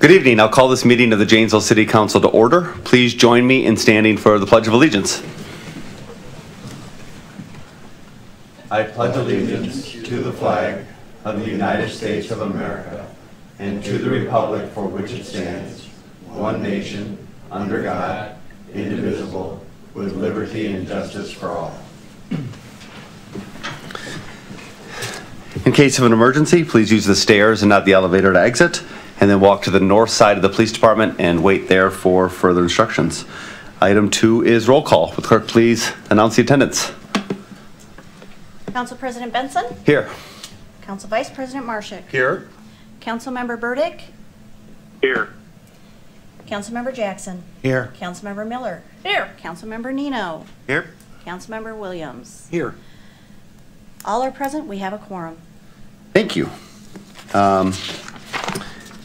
Good evening. I'll call this meeting of the Janesville City Council to order. Please join me in standing for the Pledge of Allegiance. I pledge allegiance to the flag of the United States of America and to the republic for which it stands, one nation, under God, indivisible, with liberty and justice for all. In case of an emergency, please use the stairs and not the elevator to exit, and then walk to the north side of the police department and wait there for further instructions. Item two is roll call. Would clerk please announce the attendance? Council President Benson, Here. Council Vice President Marshick, Here. Council Member Burdick, Here. Council Member Jackson, Here. Council Member Miller. Here. Council Member Nino, Here. Council Member Williams. Here. All are present, we have a quorum. Thank you. Um,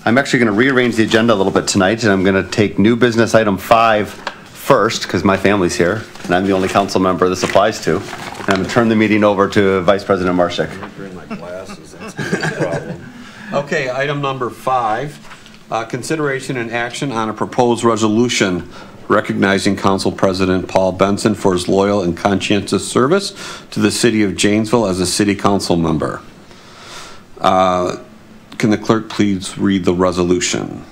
I'm actually going to rearrange the agenda a little bit tonight, and I'm going to take new business item five first, because my family's here, and I'm the only council member this applies to. And I'm going to turn the meeting over to Vice President Marshick. Okay, item number five, uh, consideration and action on a proposed resolution recognizing Council President Paul Benson for his loyal and conscientious service to the city of Janesville as a city council member. Uh, Can the clerk please read the resolution,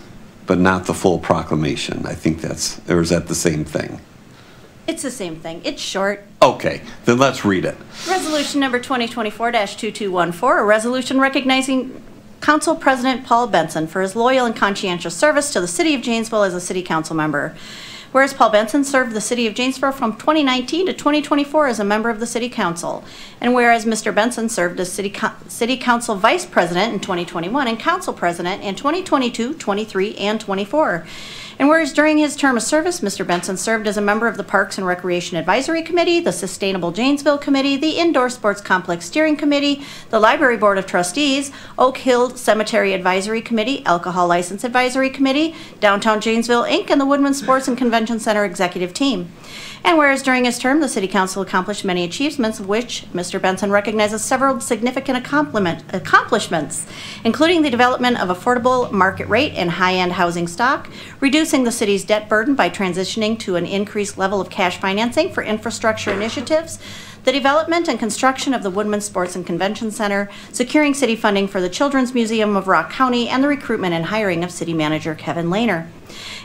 but not the full proclamation? I think that's, or is that the same thing? It's the same thing, it's short. Okay, then let's read it. Resolution number 2024-2214, a resolution recognizing Council President Paul Benson for his loyal and conscientious service to the city of Janesville as a city council member. Whereas Paul Benson served the city of Janesville from 2019 to 2024 as a member of the city council. And whereas Mr. Benson served as city, co- city council vice president in 2021 and council president in 2022, 23, and 24. And whereas during his term of service, Mr. Benson served as a member of the Parks and Recreation Advisory Committee, the Sustainable Janesville Committee, the Indoor Sports Complex Steering Committee, the Library Board of Trustees, Oak Hill Cemetery Advisory Committee, Alcohol License Advisory Committee, Downtown Janesville Inc., and the Woodman Sports and Convention Center Executive Team. And whereas during his term, the City Council accomplished many achievements, of which Mr. Benson recognizes several significant accomplishments, including the development of affordable market rate and high-end housing stock, reducing the city's debt burden by transitioning to an increased level of cash financing for infrastructure initiatives, the development and construction of the Woodman Sports and Convention Center, securing city funding for the Children's Museum of Rock County, and the recruitment and hiring of city manager Kevin Lahner.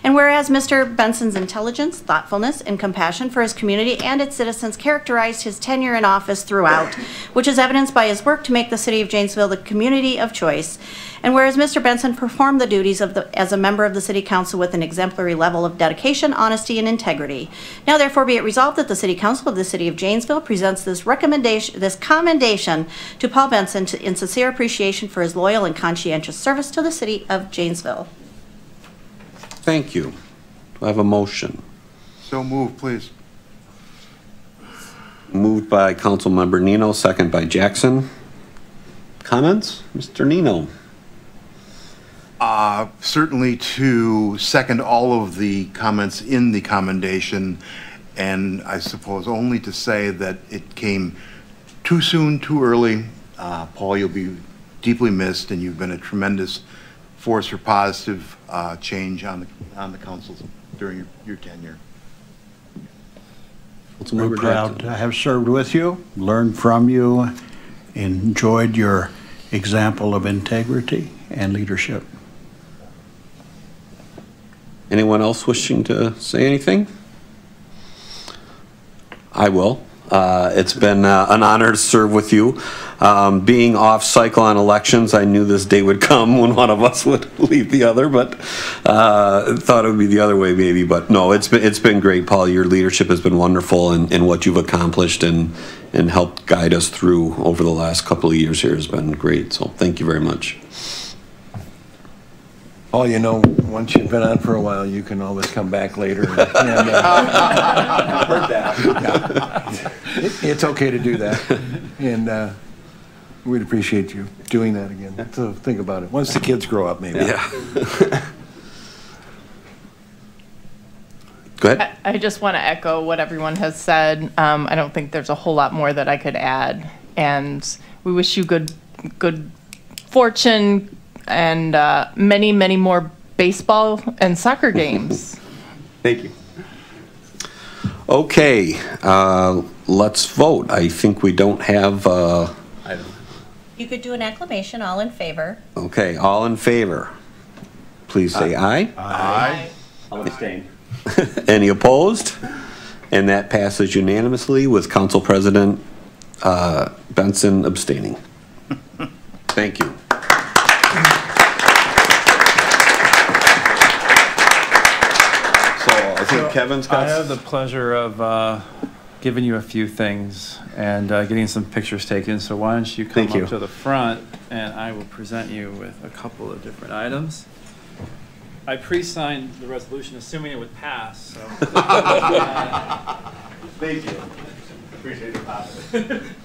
And whereas Mr. Benson's intelligence, thoughtfulness, and compassion for his community and its citizens characterized his tenure in office throughout, which is evidenced by his work to make the city of Janesville the community of choice. And whereas Mr. Benson performed the duties of the, as a member of the city council with an exemplary level of dedication, honesty, and integrity. Now therefore be it resolved that the city council of the city of Janesville presents this recommendation, this commendation to Paul Benson to- in sincere appreciation for his loyal and conscientious service to the city of Janesville. Thank you. Do I have a motion? So move, please. Moved by Councilmember Nino, second by Jackson. Comments? Mr. Nino? Uh, Certainly to second all of the comments in the commendation, and I suppose only to say that it came too soon, too early. Uh, Paul, you'll be deeply missed, and you've been a tremendous force for positive uh, change on the, on the council during your- your tenure. Councilmember We're proud Jackson. to have served with you, learned from you, enjoyed your example of integrity and leadership. Anyone else wishing to say anything? I will. Uh, It's been uh, an honor to serve with you. Um, Being off cycle on elections, I knew this day would come when one of us would leave the other, but uh, thought it would be the other way maybe. But no, it's been, it's been great, Paul. Your leadership has been wonderful and, and what you've accomplished and, and helped guide us through over the last couple of years here has been great. So thank you very much. Oh, you know, once you've been on for a while, you can always come back later. and- and, uh, Heard that. it- It's okay to do that, and uh, we'd appreciate you doing that again. So think about it, once the kids grow up, maybe. Yeah. Go ahead. I I just want to echo what everyone has said. Um, I don't think there's a whole lot more that I could add. And we wish you good, good fortune and uh, many, many more baseball and soccer games. Thank you. Okay, uh, let's vote. I think we don't have, uh, You could do an acclamation, all in favor. okay, all in favor? Please say aye. Aye. I'll abstain. Any opposed? And that passes unanimously with Council President uh, Benson abstaining. Thank you. So I think Kevin's I have the pleasure of uh, giving you a few things and uh, getting some pictures taken. So why don't you come Thank you. up to the front and I will present you with a couple of different items. I pre-signed the resolution assuming it would pass, so. Thank you. Appreciate confidence.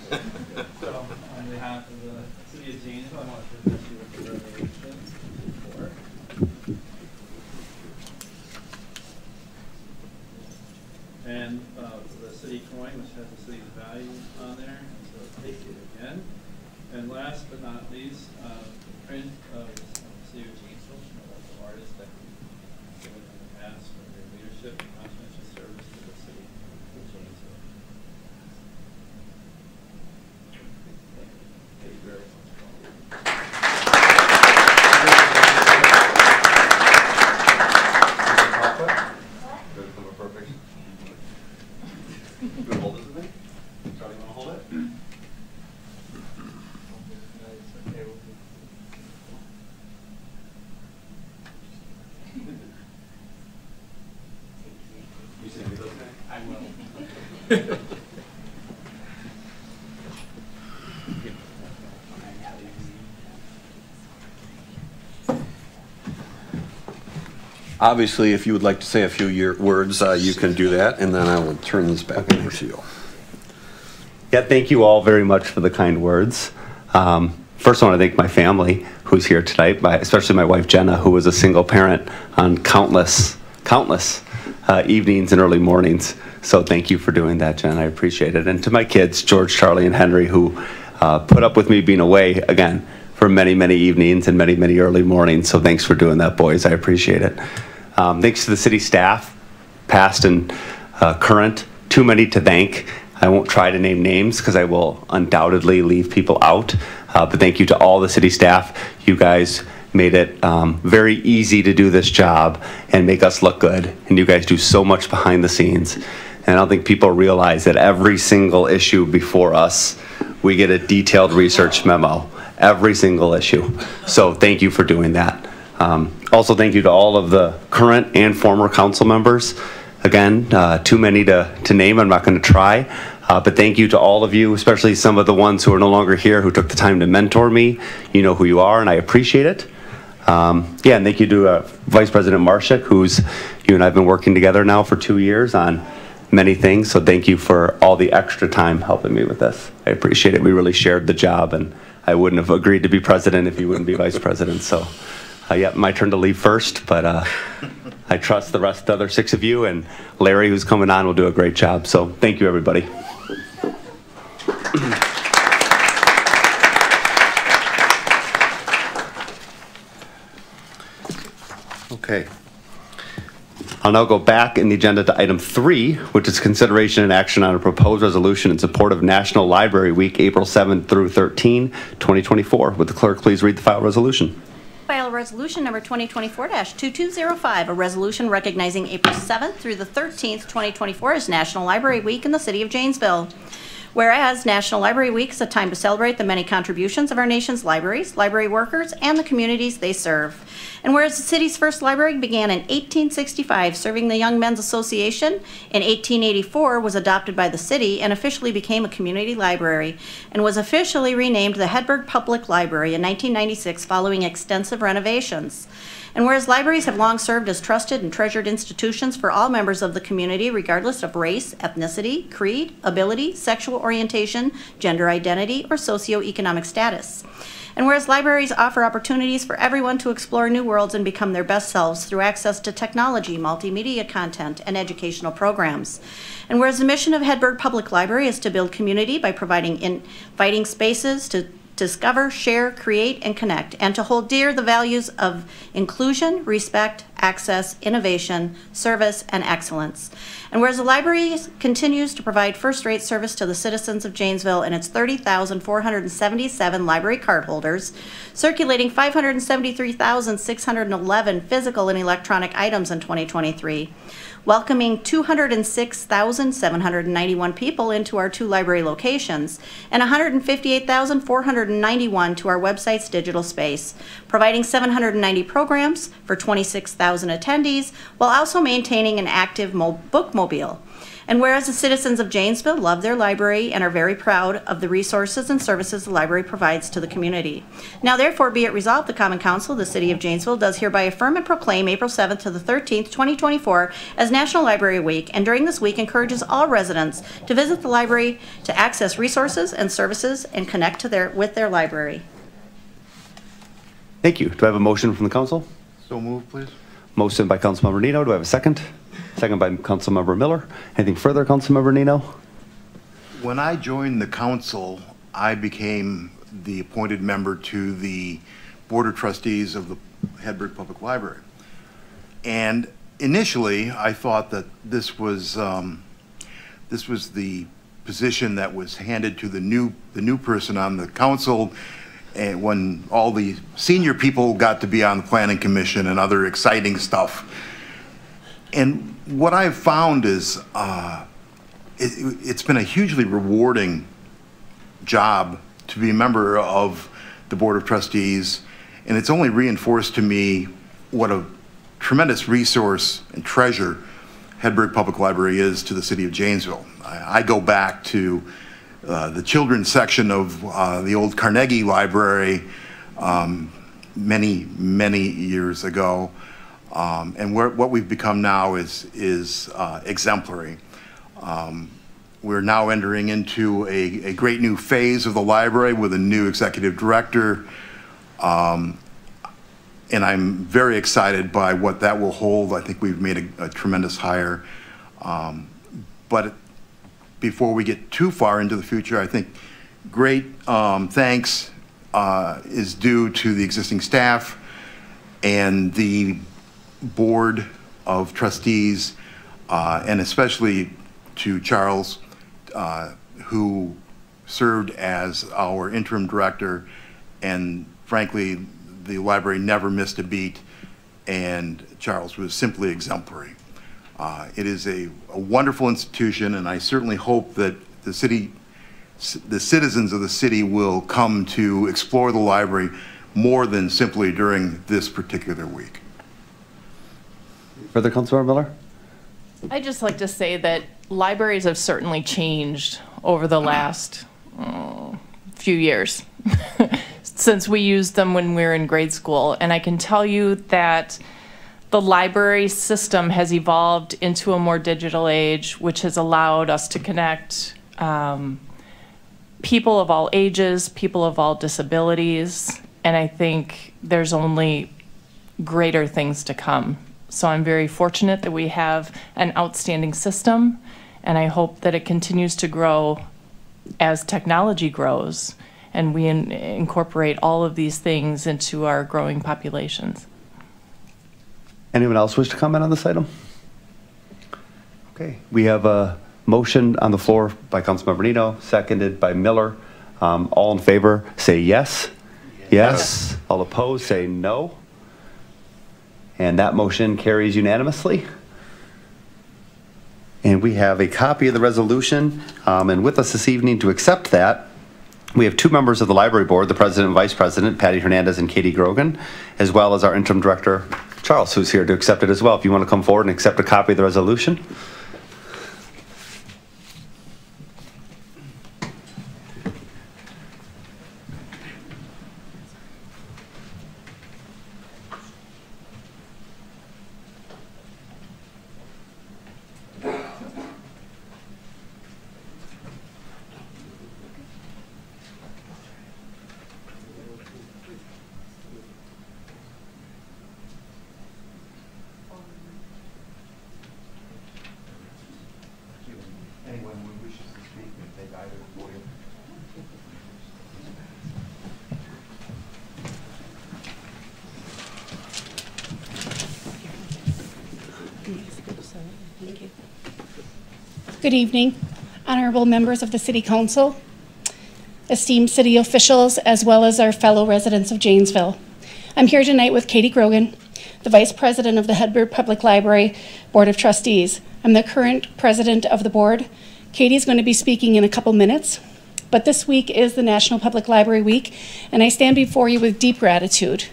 So, on behalf of the city of Janesville, I want to present you with the resolution. for- And uh, the city coin, which has the city's value on there, and so take it again. And last but not least, uh, print of the city of Janesville, you know, local artists that we've given in the past for their leadership and conscientious service to the city of Janesville. Thank you very much. Obviously, if you would like to say a few year- words, uh, you can do that, and then I will turn this back over to you. Yeah, thank you all very much for the kind words. Um, First, I want to thank my family who's here tonight, my- especially my wife Jenna, who was a single parent on countless, countless uh, evenings and early mornings. So thank you for doing that, Jen. I appreciate it. And to my kids, George, Charlie, and Henry, who uh, put up with me being away again for many, many evenings and many, many early mornings. So thanks for doing that, boys. I appreciate it. Um, Thanks to the city staff, past and uh, current, too many to thank. I won't try to name names because I will undoubtedly leave people out. Uh, but thank you to all the city staff. You guys made it um, very easy to do this job and make us look good. And you guys do so much behind the scenes. And I don't think people realize that every single issue before us, we get a detailed research memo, every single issue. So thank you for doing that. Um, Also, thank you to all of the current and former council members. Again, uh, too many to, to name, I'm not going to try. Uh, But thank you to all of you, especially some of the ones who are no longer here, who took the time to mentor me. You know who you are, and I appreciate it. Um, Yeah, and thank you to uh, Vice President Marshick, who's, you and I have been working together now for two years on many things, so thank you for all the extra time helping me with this. I appreciate it. We really shared the job, and I wouldn't have agreed to be president if you wouldn't be vice president, so, uh, yeah, my turn to leave first, but uh, I trust the rest, of the other six of you, and Larry, who's coming on, will do a great job, so thank you, everybody. Okay. I'll now go back in the agenda to item three, which is consideration and action on a proposed resolution in support of National Library Week, April 7th through 13, 2024. Would the clerk please read the file resolution? File resolution number 2024-2205, a resolution recognizing April 7th through the 13th, 2024 as National Library Week in the city of Janesville. Whereas National Library Week is a time to celebrate the many contributions of our nation's libraries, library workers, and the communities they serve. And whereas the city's first library began in 1865 serving the Young Men's Association, in 1884 was adopted by the city and officially became a community library, and was officially renamed the Hedberg Public Library in 1996 following extensive renovations. And whereas libraries have long served as trusted and treasured institutions for all members of the community, regardless of race, ethnicity, creed, ability, sexual orientation, gender identity, or socioeconomic status. And whereas libraries offer opportunities for everyone to explore new worlds and become their best selves through access to technology, multimedia content, and educational programs. And whereas the mission of Hedberg Public Library is to build community by providing inviting spaces to discover, share, create, and connect, and to hold dear the values of inclusion, respect, access, innovation, service, and excellence. And whereas the library continues to provide first-rate service to the citizens of Janesville and its 30,477 library cardholders, circulating 573,611 physical and electronic items in 2023, welcoming 206,791 people into our two library locations, and 158,491 to our website's digital space, providing 790 programs for 26,000 attendees, while also maintaining an active mo- bookmobile. And whereas the citizens of Janesville love their library and are very proud of the resources and services the library provides to the community. Now therefore be it resolved, the Common Council of the City of Janesville does hereby affirm and proclaim April 7th to the 13th, 2024 as National Library Week, and during this week encourages all residents to visit the library to access resources and services and connect to their, with their library. Thank you. Do I have a motion from the council? So move, please. Motion by Councilmember Nino. Do I have a second? Second by Councilmember Miller. Anything further, Councilmember Nino? When I joined the council, I became the appointed member to the Board of Trustees of the Hedberg Public Library. And initially, I thought that this was, um, this was the position that was handed to the new, the new person on the council, and when all the senior people got to be on the planning commission and other exciting stuff. And what I've found is, uh, it, it's been a hugely rewarding job to be a member of the Board of Trustees, and it's only reinforced to me what a tremendous resource and treasure Hedberg Public Library is to the city of Janesville. I, I go back to uh, the children's section of uh, the old Carnegie Library um, many, many years ago. Um, and what we've become now is, is uh, exemplary. Um, we're now entering into a, a great new phase of the library with a new executive director. Um, and I'm very excited by what that will hold. I think we've made a, a tremendous hire. Um, but before we get too far into the future, I think great um, thanks uh, is due to the existing staff and the board of trustees, uh, and especially to Charles, uh, who served as our interim director, and frankly, the library never missed a beat, and Charles was simply exemplary. Uh, It is a a wonderful institution, and I certainly hope that the city, the citizens of the city will come to explore the library more than simply during this particular week. Further, Councilmember Miller? I'd just like to say that libraries have certainly changed over the last oh, few years since we used them when we were in grade school. And I can tell you that the library system has evolved into a more digital age, which has allowed us to connect um, people of all ages, people of all disabilities. And I think there's only greater things to come. So I'm very fortunate that we have an outstanding system, and I hope that it continues to grow as technology grows and we in- incorporate all of these things into our growing populations. Anyone else wish to comment on this item? Okay, we have a motion on the floor by Councilmember Nino, seconded by Miller. Um, All in favor, say yes. Yes. All opposed, say no. And that motion carries unanimously. And we have a copy of the resolution, um, and with us this evening to accept that, we have two members of the library board, the president and vice president, Patty Hernandez and Katie Grogan, as well as our interim director, Charles, who's here to accept it as well. If you want to come forward and accept a copy of the resolution. Good evening, honorable members of the City Council, esteemed city officials, as well as our fellow residents of Janesville. I'm here tonight with Katie Grogan, the Vice President of the Hedberg Public Library Board of Trustees. I'm the current president of the board. Katie's going to be speaking in a couple minutes, but this week is the National Public Library Week, and I stand before you with deep gratitude.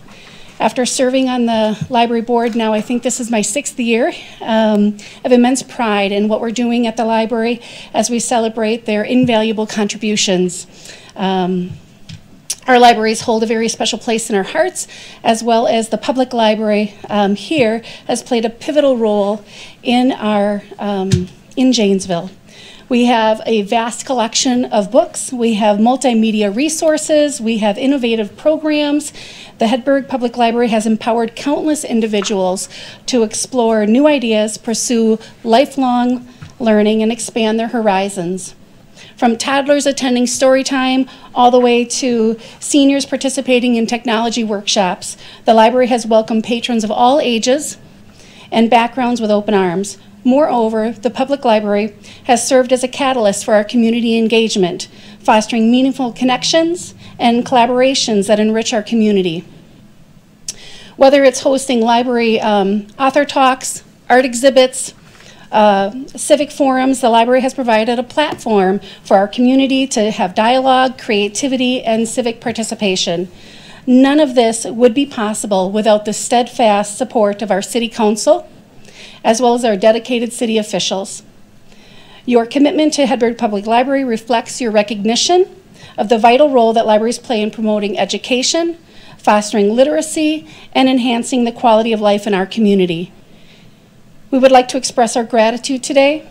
After serving on the library board, now I think this is my sixth year, um, of immense pride in what we're doing at the library as we celebrate their invaluable contributions. Um, our libraries hold a very special place in our hearts, as well as the public library um, here has played a pivotal role in our um, in Janesville. We have a vast collection of books. We have multimedia resources. We have innovative programs. The Hedberg Public Library has empowered countless individuals to explore new ideas, pursue lifelong learning, and expand their horizons from toddlers attending story time all the way to seniors participating in technology workshops. The library has welcomed patrons of all ages and backgrounds with open arms. Moreover, the public library has served as a catalyst for our community engagement, fostering meaningful connections and collaborations that enrich our community. Whether it's hosting library um, author talks, art exhibits, uh, civic forums, the library has provided a platform for our community to have dialogue, creativity, and civic participation. None of this would be possible without the steadfast support of our City Council, as well as our dedicated city officials. Your commitment to Hedberg Public Library reflects your recognition of the vital role that libraries play in promoting education, fostering literacy, and enhancing the quality of life in our community. We would like to express our gratitude today.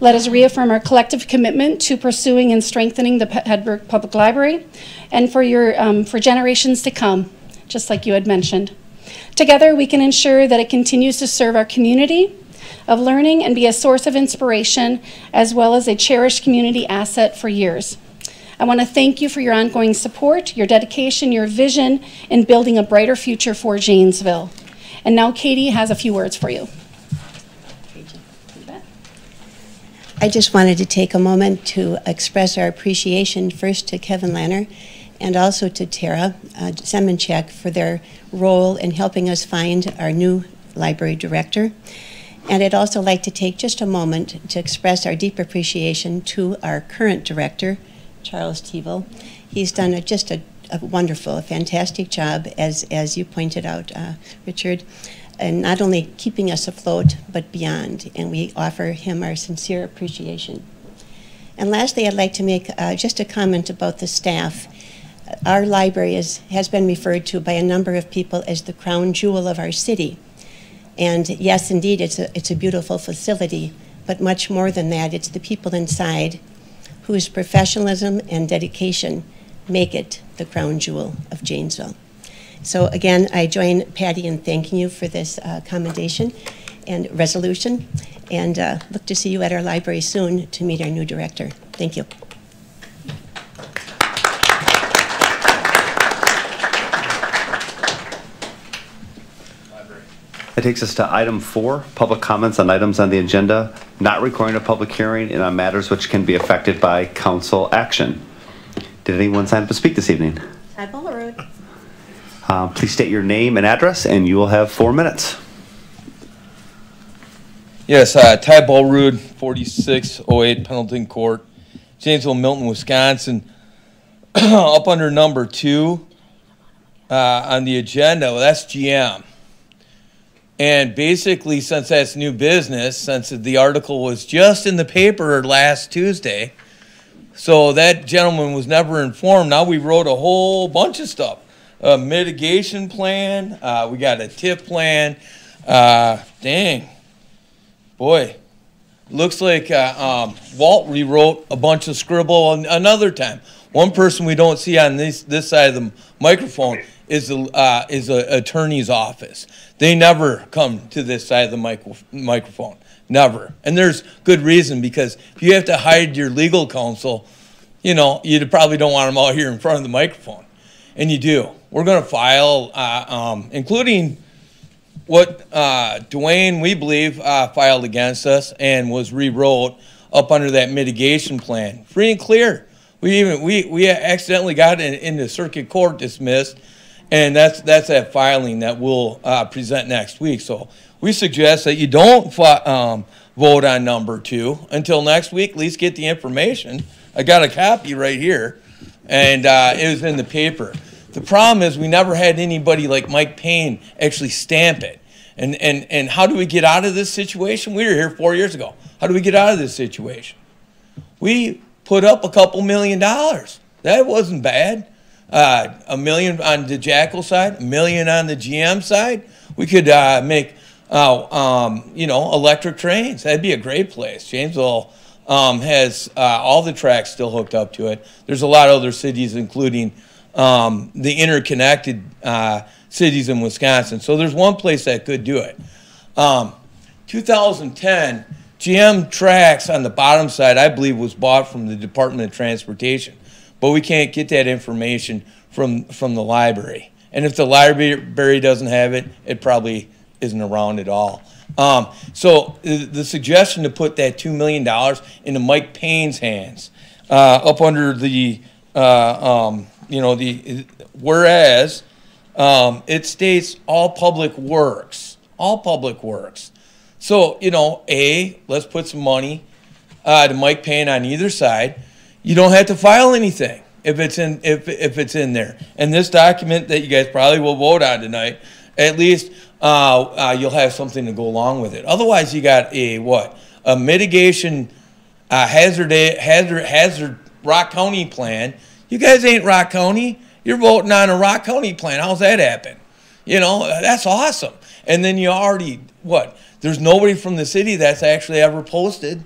Let us reaffirm our collective commitment to pursuing and strengthening the Hedberg Public Library and for, your, um, for generations to come, just like you had mentioned. Together, we can ensure that it continues to serve our community of learning and be a source of inspiration as well as a cherished community asset for years. I want to thank you for your ongoing support, your dedication, your vision in building a brighter future for Janesville. And now Katie has a few words for you. I just wanted to take a moment to express our appreciation first to Kevin Lahner and also to Tara uh, Semenchek for their role in helping us find our new library director. And I'd also like to take just a moment to express our deep appreciation to our current director, Charles Tevel. He's done a, just a, a, wonderful, a fantastic job, as, as you pointed out, uh, Richard and not only keeping us afloat, but beyond. And we offer him our sincere appreciation. And lastly, I'd like to make uh, just a comment about the staff. Our library is, has been referred to by a number of people as the crown jewel of our city. And yes, indeed, it's a, it's a beautiful facility, but much more than that, it's the people inside whose professionalism and dedication make it the crown jewel of Janesville. So again, I join Patty in thanking you for this uh, commendation and resolution, and uh, look to see you at our library soon to meet our new director. Thank you. That takes us to item four, public comments on items on the agenda, not requiring a public hearing and on matters which can be affected by council action. Did anyone sign up to speak this evening? Ted Bullerud. Uh, please state your name and address, and you will have four minutes. Yes, uh, Ty Ballrood, 4608 Pendleton Court, Janesville, Milton, Wisconsin. Up under number two uh, on the agenda, well, that's GM. And basically, since that's new business, since the article was just in the paper last Tuesday, so that gentleman was never informed. Now we wrote a whole bunch of stuff a mitigation plan. Uh, we got a tip plan. Uh, dang, boy, looks like uh, um, Walt rewrote a bunch of scribble another time. One person we don't see on this this side of the microphone is the uh, is a attorney's office. They never come to this side of the micro microphone. Never. And there's good reason because if you have to hide your legal counsel, you know, you probably don't want them all here in front of the microphone. And you do. We're going to file, uh, um, including what uh, Dwayne, we believe, uh, filed against us and was rewrote, up under that mitigation plan. Free and clear. We even, we, we accidentally got in, in the circuit court dismissed, and that's, that's that filing that we'll, uh, present next week. So we suggest that you don't um, vote on number two until next week, at least get the information. I got a copy right here, and, uh, it was in the paper. The problem is, we never had anybody like Mike Payne actually stamp it. And, and, and how do we get out of this situation? We were here four years ago. How do we get out of this situation? We put up a couple million dollars. That wasn't bad. Uh, a million on the Jackal side, a million on the GM side. We could uh, make, uh, um, you know, electric trains. That'd be a great place. Janesville um, has uh, all the tracks still hooked up to it. There's a lot of other cities, including um, the interconnected uh, cities in Wisconsin. So there's one place that could do it. Um, 2010, GM Tracks on the bottom side, I believe, was bought from the Department of Transportation, but we can't get that information from from the library. And if the library doesn't have it, it probably isn't around at all. Um, so the, suggestion to put that two million dollars into Mike Payne's hands, uh, up under the, uh, um, you know, the whereas um, it states all public works, all public works. So, you know, A, let's put some money uh, to Mike Payne on either side. You don't have to file anything if it's in if, if it's in there. And this document that you guys probably will vote on tonight, at least uh, uh, you'll have something to go along with it. Otherwise, you got a what? A mitigation uh, hazard hazard hazard Rock County plan. You guys ain't Rock County. You're voting on a Rock County plan. How's that happen? You know, that's awesome. And then you already, what? There's nobody from the city that's actually ever posted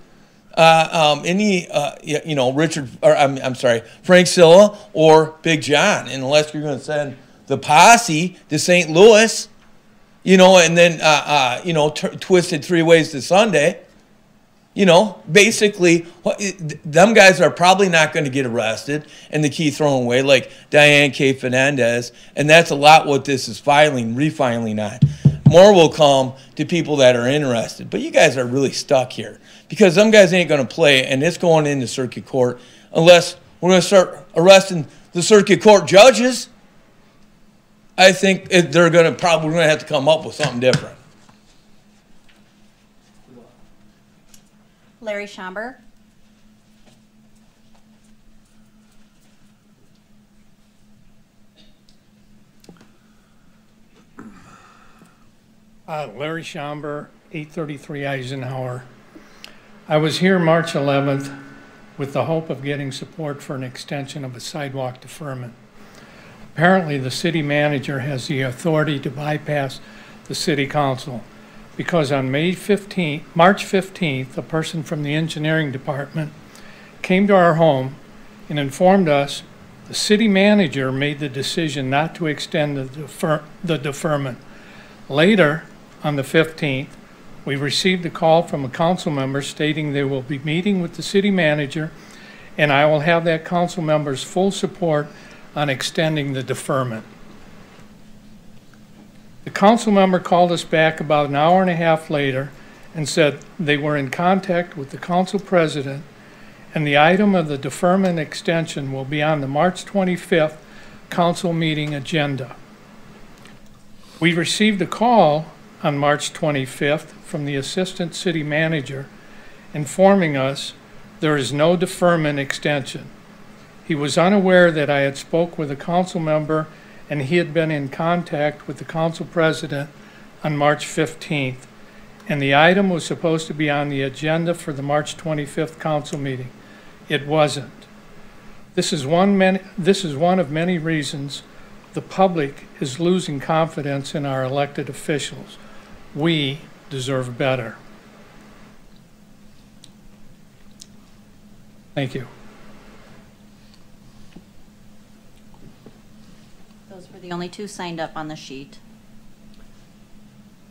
uh, um, any, uh, you know, Richard, or I'm, I'm sorry, Frank Silla or Big John, unless you're going to send the posse to St. Louis, you know, and then, uh, uh, you know, twisted three ways to Sunday. You know, basically, what, them guys are probably not going to get arrested and the key thrown away like Diane K. Fernandez. And that's a lot what this is filing, refiling on. More will come to people that are interested. But you guys are really stuck here because them guys ain't going to play and it's going into circuit court unless we're going to start arresting the circuit court judges. I think they're going to probably going to have to come up with something different. Larry Schomburg. Uh, Larry Schomburg, 833 Eisenhower. I was here March 11th with the hope of getting support for an extension of a sidewalk deferment. Apparently, the city manager has the authority to bypass the city council because on May 15th, March 15th, a person from the engineering department came to our home and informed us the city manager made the decision not to extend the defer, the deferment. Later, on the 15th, we received a call from a council member stating they will be meeting with the city manager and I will have that council member's full support on extending the deferment. The council member called us back about an hour and a half later and said they were in contact with the council president and the item of the deferment extension will be on the March 25th council meeting agenda. We received a call on March 25th from the assistant city manager informing us there is no deferment extension. He was unaware that I had spoke with a council member and he had been in contact with the council president on March 15th, and the item was supposed to be on the agenda for the March 25th council meeting. It wasn't. This is one, many, this is one of many reasons the public is losing confidence in our elected officials. We deserve better. Thank you. Those were the only two signed up on the sheet.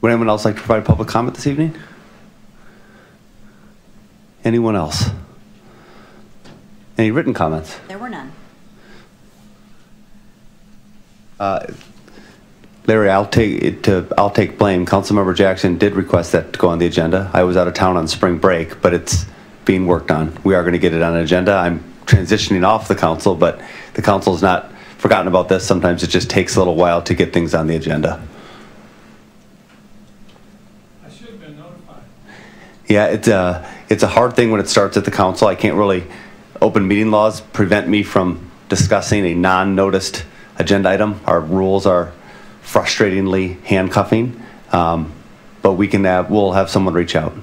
Would anyone else like to provide public comment this evening? Anyone else? Any written comments? There were none. Uh, Larry, I'll take it to, I'll take blame. Councilmember Jackson did request that to go on the agenda. I was out of town on spring break, but it's being worked on. We are going to get it on an agenda. I'm transitioning off the council, but the council's not forgotten about this. Sometimes it just takes a little while to get things on the agenda. I should have been notified. Yeah, it's a, it's a hard thing when it starts at the council. I can't really, open meeting laws prevent me from discussing a non-noticed agenda item. Our rules are frustratingly handcuffing. Um, But we can have, we'll have someone reach out.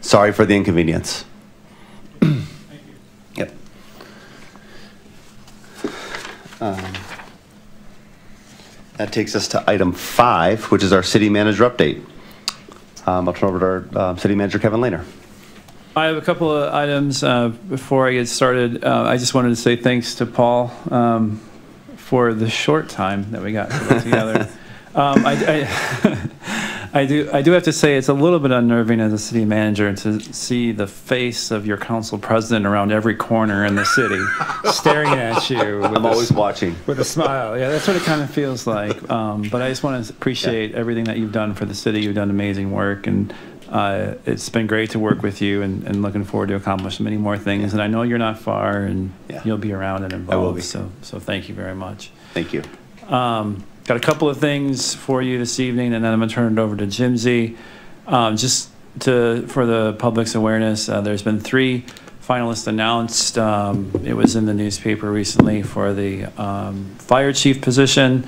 Sorry for the inconvenience. Yep. Um, That takes us to item five, which is our city manager update. Um, I'll turn over to our um, city manager, Kevin Lahner. I have a couple of items uh, before I get started. Uh, I just wanted to say thanks to Paul um, for the short time that we got to work together. Um, I, I, I do I do have to say it's a little bit unnerving as a city manager to see the face of your council president around every corner in the city, staring at you. with I'm a always watching. with a smile. Yeah, that's what it kind of feels like. Um, but I just want to appreciate everything that you've done for the city. You've done amazing work, and uh, it's been great to work with you. And, and looking forward to accomplish many more things. And I know you're not far, and Yeah. you'll be around and involved. I will be. So, so thank you very much. Thank you. Um, got a couple of things for you this evening, and then I'm going to turn it over to Jimsy. Um, just to for the public's awareness, uh, there's been three finalists announced. Um, it was in the newspaper recently for the um, fire chief position.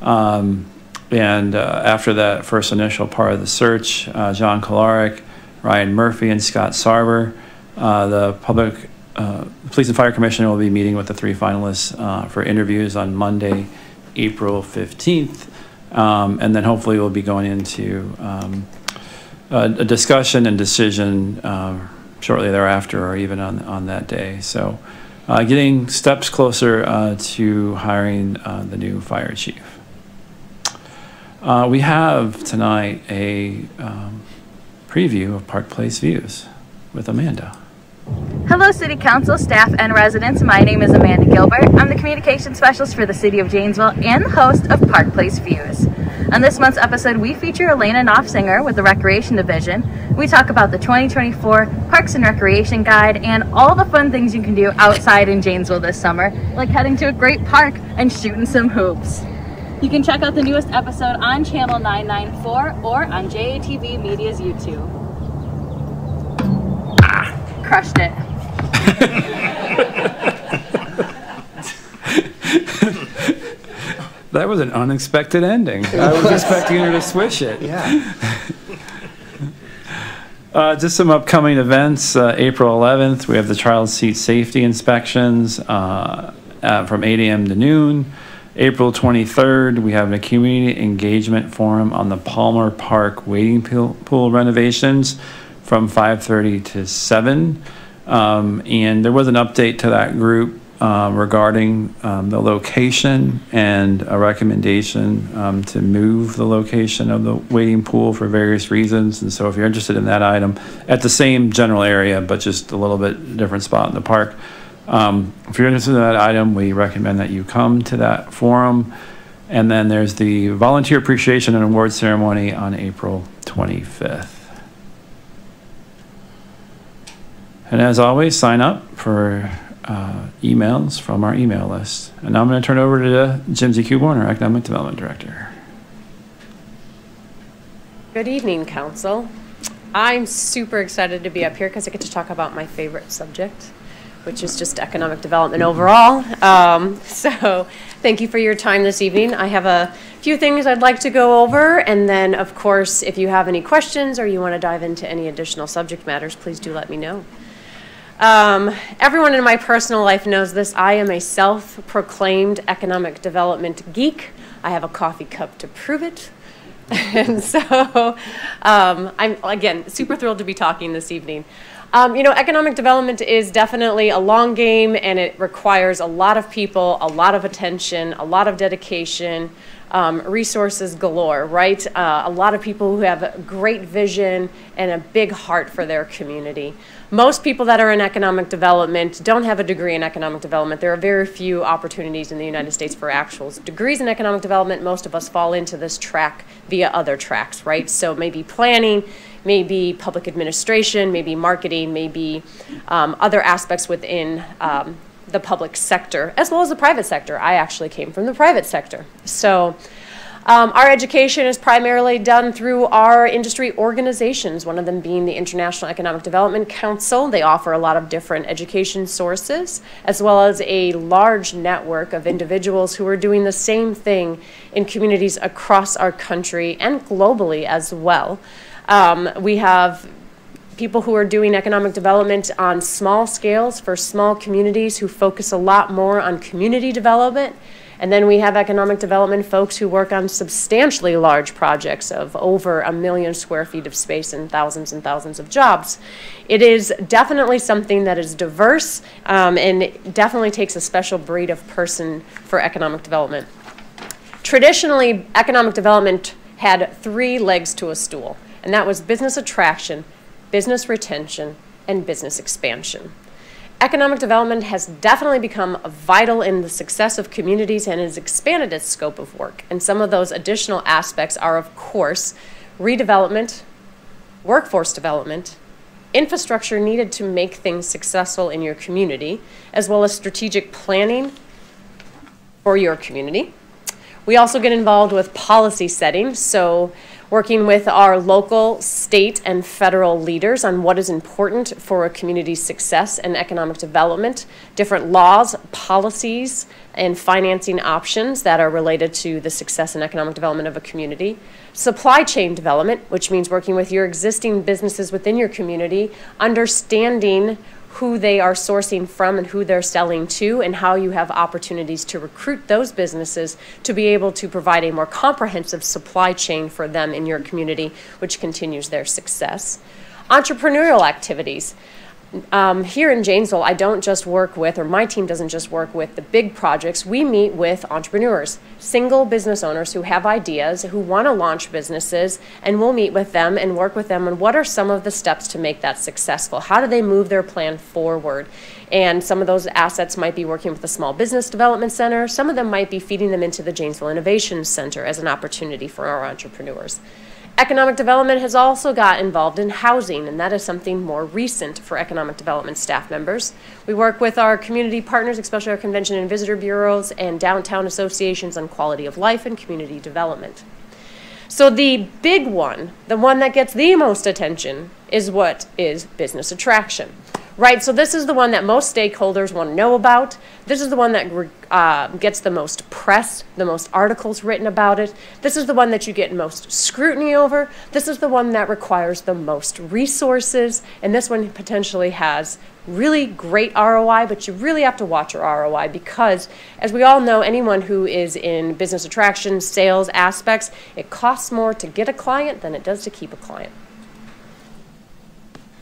Um, and uh, after that first initial part of the search, uh, John Kolaric, Ryan Murphy, and Scott Sarber, uh, the public uh, police and fire commission will be meeting with the three finalists uh, for interviews on Monday, April 15th. Um, and then hopefully we'll be going into um, a, a discussion and decision uh, shortly thereafter or even on, on that day. So getting steps closer to hiring the new fire chief. Uh, we have tonight a um, preview of Park Place Views with Amanda. Hello, City Council, staff, and residents. My name is Amanda Gilbert. I'm the Communication Specialist for the City of Janesville and the host of Park Place Views. On this month's episode, we feature Elena Knopfsinger with the Recreation Division. We talk about the 2024 Parks and Recreation Guide and all the fun things you can do outside in Janesville this summer, like heading to a great park and shooting some hoops. You can check out the newest episode on Channel 994 or on JATV Media's YouTube. Crushed it. That was an unexpected ending. I was expecting her to swish it. Yeah. Uh, just some upcoming events. Uh, April 11th, we have the child seat safety inspections uh, uh, from 8 a.m. to noon. April 23rd, we have a community engagement forum on the Palmer Park wading pool, renovations from 5:30 to 7. Um, and there was an update to that group uh, regarding um, the location and a recommendation um, to move the location of the wading pool for various reasons. And so if you're interested in that item, at the same general area, but just a little bit different spot in the park, um, if you're interested in that item, we recommend that you come to that forum. And then there's the volunteer appreciation and award ceremony on April 25th. And as always, sign up for uh, emails from our email list. And now I'm going to turn over to Jimsy Coborn, Economic Development Director. Good evening, Council. I'm super excited to be up here because I get to talk about my favorite subject, which is just economic development overall. Um, so, thank you for your time this evening. I have a few things I'd like to go over, and then, of course, if you have any questions or you want to dive into any additional subject matters, please do let me know. Um, everyone in my personal life knows this. I am a self proclaimed economic development geek. I have a coffee cup to prove it. and so um, I'm, again, super thrilled to be talking this evening. Um, you know, economic development is definitely a long game and it requires a lot of people, a lot of attention, a lot of dedication, um, resources galore, right? Uh, a lot of people who have a great vision and a big heart for their community. Most people that are in economic development don't have a degree in economic development. There are very few opportunities in the United States for actual degrees in economic development. Most of us fall into this track via other tracks, right? So maybe planning, maybe public administration, maybe marketing, maybe um, other aspects within um, the public sector, as well as the private sector. I actually came from the private sector. So um, our education is primarily done through our industry organizations, one of them being the International Economic Development Council. They offer a lot of different education sources, as well as a large network of individuals who are doing the same thing in communities across our country and globally as well. Um, we have people who are doing economic development on small scales for small communities who focus a lot more on community development and then we have economic development folks who work on substantially large projects of over a million square feet of space and thousands and thousands of jobs. It is definitely something that is diverse um, and definitely takes a special breed of person for economic development. Traditionally, economic development had three legs to a stool, and that was business attraction, business retention, and business expansion. Economic development has definitely become vital in the success of communities and has expanded its scope of work. And some of those additional aspects are, of course, redevelopment, workforce development, infrastructure needed to make things successful in your community, as well as strategic planning for your community. We also get involved with policy setting. So working with our local, state, and federal leaders on what is important for a community's success and economic development, different laws, policies, and financing options that are related to the success and economic development of a community. Supply chain development, which means working with your existing businesses within your community, understanding who they are sourcing from and who they're selling to, and how you have opportunities to recruit those businesses to be able to provide a more comprehensive supply chain for them in your community, which continues their success. Entrepreneurial activities um, here in Janesville, I don't just work with, or my team doesn't just work with the big projects. We meet with entrepreneurs, single business owners who have ideas, who want to launch businesses, and we'll meet with them and work with them on what are some of the steps to make that successful. How do they move their plan forward? And some of those assets might be working with the Small Business Development Center. Some of them might be feeding them into the Janesville Innovation Center as an opportunity for our entrepreneurs. Economic development has also got involved in housing, and that is something more recent for economic development staff members. We work with our community partners, especially our convention and visitor bureaus and downtown associations on quality of life and community development. So the big one, the one that gets the most attention, is what is business attraction right? So this is the one that most stakeholders want to know about. This is the one that uh, gets the most press, the most articles written about it. This is the one that you get most scrutiny over. This is the one that requires the most resources. And this one potentially has really great ROI, but you really have to watch your ROI because, as we all know, anyone who is in business attraction, sales aspects, it costs more to get a client than it does to keep a client.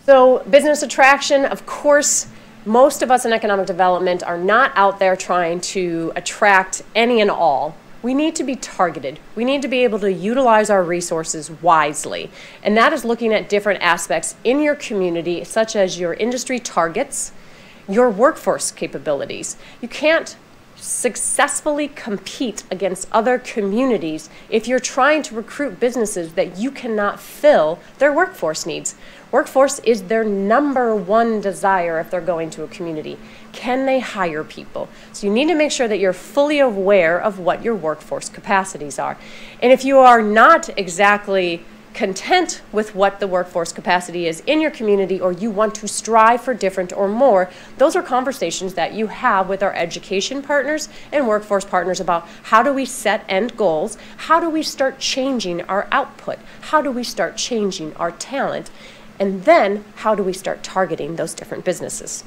So business attraction, of course, most of us in economic development are not out there trying to attract any and all. We need to be targeted. We need to be able to utilize our resources wisely. And that is looking at different aspects in your community, such as your industry targets, your workforce capabilities. You can't successfully compete against other communities if you're trying to recruit businesses that you cannot fill their workforce needs. Workforce is their number one desire if they're going to a community. Can they hire people? So you need to make sure that you're fully aware of what your workforce capacities are. And if you are not exactly content with what the workforce capacity is in your community or you want to strive for different or more, those are conversations that you have with our education partners and workforce partners about how do we set end goals, how do we start changing our output, how do we start changing our talent, and then how do we start targeting those different businesses?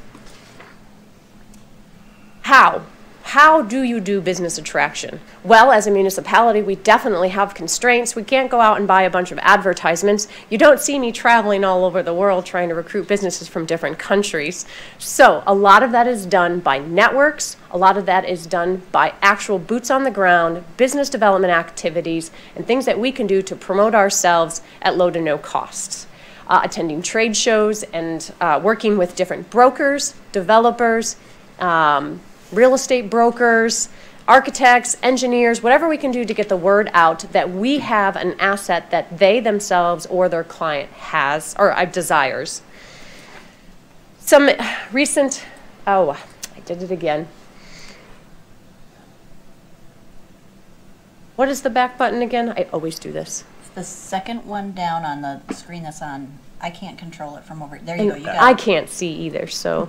How? How do you do business attraction? Well, as a municipality, we definitely have constraints. We can't go out and buy a bunch of advertisements. You don't see me traveling all over the world trying to recruit businesses from different countries. So, a lot of that is done by networks, a lot of that is done by actual boots on the ground, business development activities, and things that we can do to promote ourselves at low to no costs uh, attending trade shows and uh, working with different brokers, developers, um, real estate brokers, architects, engineers, whatever we can do to get the word out that we have an asset that they themselves or their client has or uh, desires. Some recent, oh, I did it again. What is the back button again? I always do this. The second one down on the screen that's on. I can't control it from over. There you go. You got I it. can't see either, so.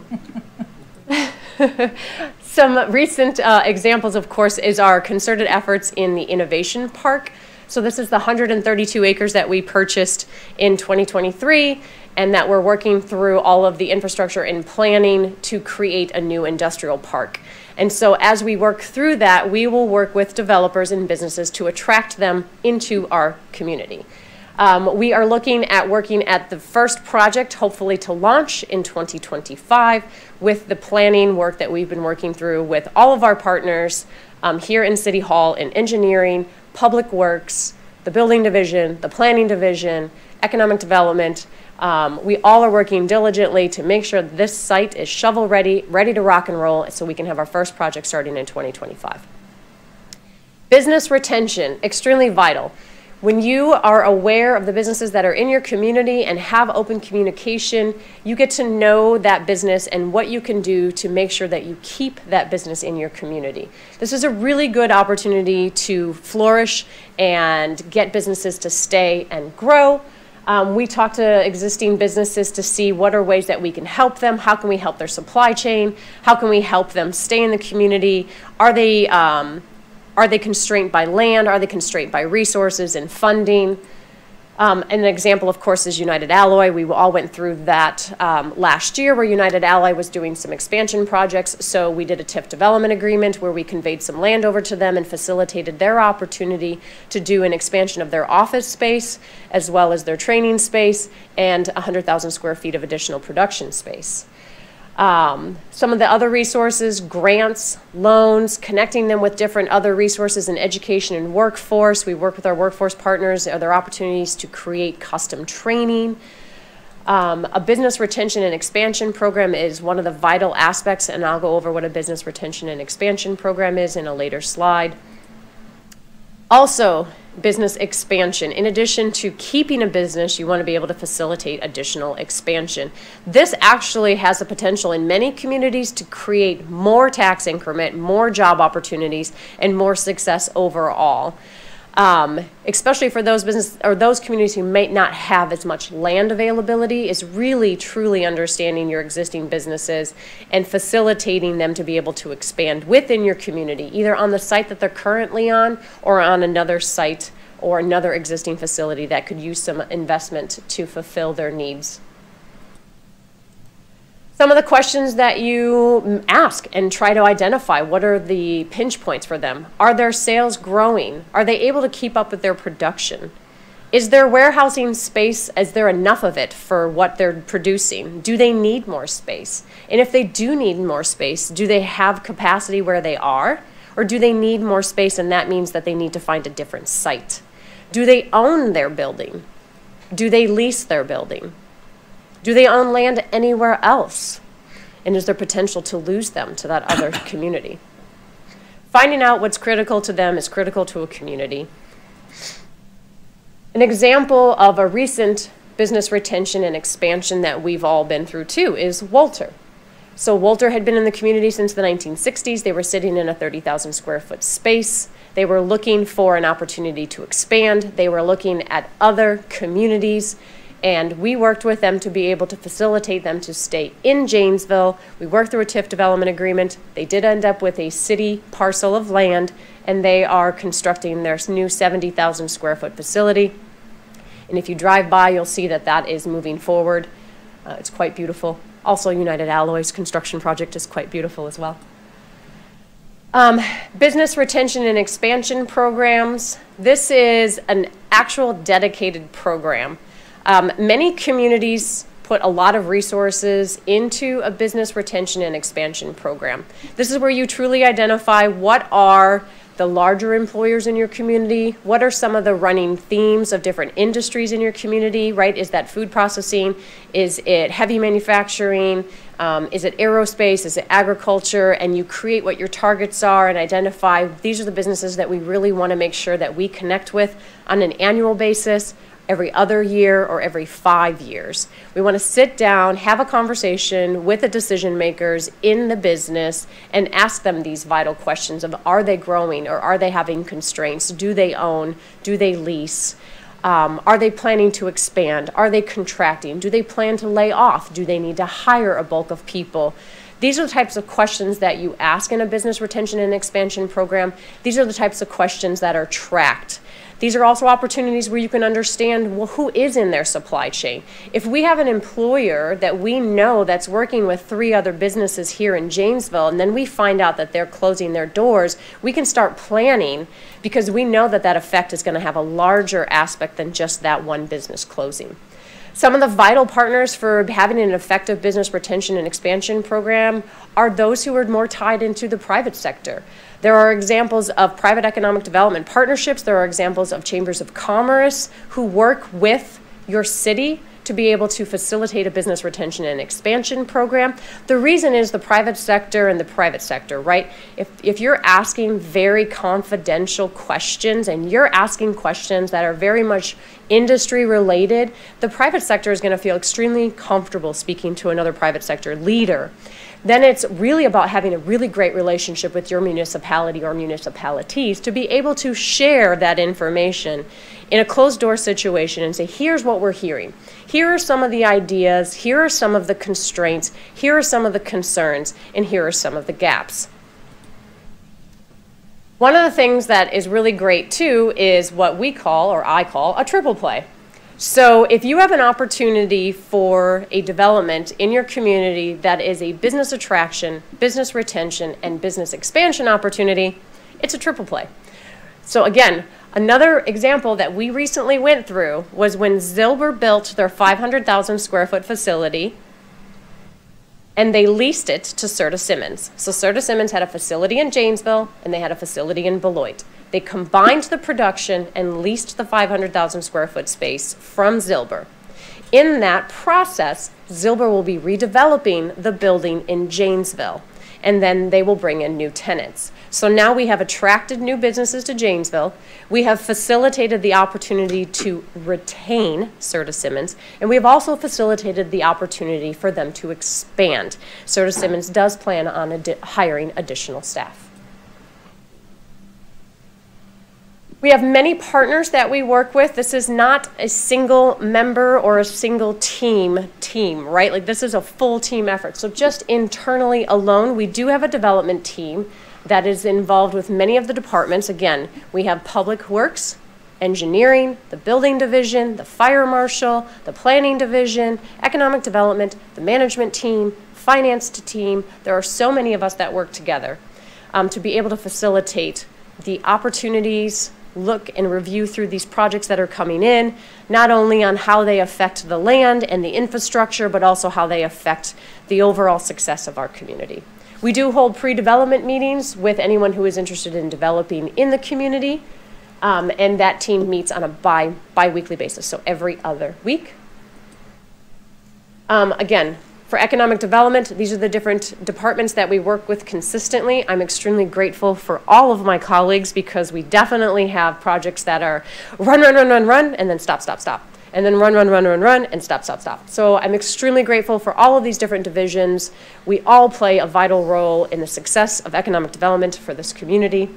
Some recent uh, examples, of course, is our concerted efforts in the Innovation Park. So this is the 132 acres that we purchased in 2023 and that we're working through all of the infrastructure and planning to create a new industrial park. And so as we work through that, we will work with developers and businesses to attract them into our community. Um, we are looking at working at the first project, hopefully to launch in 2025, with the planning work that we've been working through with all of our partners um, here in City Hall in engineering, public works, the building division, the planning division, economic development. Um, we all are working diligently to make sure this site is shovel ready, ready to rock and roll, so we can have our first project starting in 2025. Business retention, extremely vital. When you are aware of the businesses that are in your community and have open communication, you get to know that business and what you can do to make sure that you keep that business in your community. This is a really good opportunity to flourish and get businesses to stay and grow. Um, we talk to existing businesses to see what are ways that we can help them. How can we help their supply chain? How can we help them stay in the community? Are they um, are they constrained by land? Are they constrained by resources and funding? Um, an example, of course, is United Alloy. We all went through that um, last year where United Alloy was doing some expansion projects. So we did a TIF development agreement where we conveyed some land over to them and facilitated their opportunity to do an expansion of their office space as well as their training space and 100,000 square feet of additional production space. Um, some of the other resources, grants, loans, connecting them with different other resources in education and workforce. We work with our workforce partners. Are there opportunities to create custom training? Um, a business retention and expansion program is one of the vital aspects, and I'll go over what a business retention and expansion program is in a later slide. Also, business expansion. In addition to keeping a business, you want to be able to facilitate additional expansion. This actually has the potential in many communities to create more tax increment, more job opportunities, and more success overall. Um, especially for those business or those communities who might not have as much land availability, is really truly understanding your existing businesses and facilitating them to be able to expand within your community, either on the site that they're currently on or on another site or another existing facility that could use some investment to fulfill their needs. Some of the questions that you ask and try to identify what are the pinch points for them? Are their sales growing? Are they able to keep up with their production? Is their warehousing space, is there enough of it for what they're producing? Do they need more space? And if they do need more space, do they have capacity where they are? Or do they need more space and that means that they need to find a different site? Do they own their building? Do they lease their building? Do they own land anywhere else? And is there potential to lose them to that other community? Finding out what's critical to them is critical to a community. An example of a recent business retention and expansion that we've all been through too is Walter. So Walter had been in the community since the 1960s. They were sitting in a 30,000 square foot space. They were looking for an opportunity to expand. They were looking at other communities and we worked with them to be able to facilitate them to stay in Janesville. We worked through a TIF development agreement. They did end up with a city parcel of land, and they are constructing their new 70,000 square foot facility. And if you drive by, you'll see that that is moving forward. Uh, it's quite beautiful. Also, United Alloys construction project is quite beautiful as well. Um, business retention and expansion programs. This is an actual dedicated program um, many communities put a lot of resources into a business retention and expansion program. This is where you truly identify what are the larger employers in your community? What are some of the running themes of different industries in your community, right? Is that food processing? Is it heavy manufacturing? Um, is it aerospace? Is it agriculture? And you create what your targets are and identify these are the businesses that we really want to make sure that we connect with on an annual basis every other year or every five years. We want to sit down, have a conversation with the decision makers in the business, and ask them these vital questions of are they growing or are they having constraints? Do they own? Do they lease? Um, are they planning to expand? Are they contracting? Do they plan to lay off? Do they need to hire a bulk of people? These are the types of questions that you ask in a business retention and expansion program. These are the types of questions that are tracked. These are also opportunities where you can understand well, who is in their supply chain. If we have an employer that we know that's working with three other businesses here in Janesville, and then we find out that they're closing their doors, we can start planning because we know that that effect is going to have a larger aspect than just that one business closing. Some of the vital partners for having an effective business retention and expansion program are those who are more tied into the private sector. There are examples of private economic development partnerships. There are examples of chambers of commerce who work with your city to be able to facilitate a business retention and expansion program. The reason is the private sector and the private sector, right? If, if you're asking very confidential questions and you're asking questions that are very much industry related, the private sector is going to feel extremely comfortable speaking to another private sector leader then it's really about having a really great relationship with your municipality or municipalities to be able to share that information in a closed door situation and say, here's what we're hearing. Here are some of the ideas, here are some of the constraints, here are some of the concerns, and here are some of the gaps. One of the things that is really great too is what we call, or I call, a triple play. So if you have an opportunity for a development in your community that is a business attraction, business retention, and business expansion opportunity, it's a triple play. So again, another example that we recently went through was when Zilber built their 500,000 square foot facility and they leased it to Serta Simmons. So Serta Simmons had a facility in Janesville and they had a facility in Beloit. They combined the production and leased the 500,000 square foot space from Zilber. In that process, Zilber will be redeveloping the building in Janesville, and then they will bring in new tenants. So now we have attracted new businesses to Janesville. We have facilitated the opportunity to retain Serta Simmons, and we have also facilitated the opportunity for them to expand. Serta Simmons does plan on hiring additional staff. We have many partners that we work with. This is not a single member or a single team team, right? Like this is a full team effort. So just internally alone, we do have a development team that is involved with many of the departments. Again, we have public works, engineering, the building division, the fire marshal, the planning division, economic development, the management team, finance team. There are so many of us that work together um, to be able to facilitate the opportunities, look and review through these projects that are coming in, not only on how they affect the land and the infrastructure, but also how they affect the overall success of our community. We do hold pre-development meetings with anyone who is interested in developing in the community, um, and that team meets on a bi bi-weekly basis, so every other week. Um, again, for economic development, these are the different departments that we work with consistently. I'm extremely grateful for all of my colleagues because we definitely have projects that are run, run, run, run, run, and then stop, stop, stop. And then run, run, run, run, run, and stop, stop, stop. So I'm extremely grateful for all of these different divisions. We all play a vital role in the success of economic development for this community.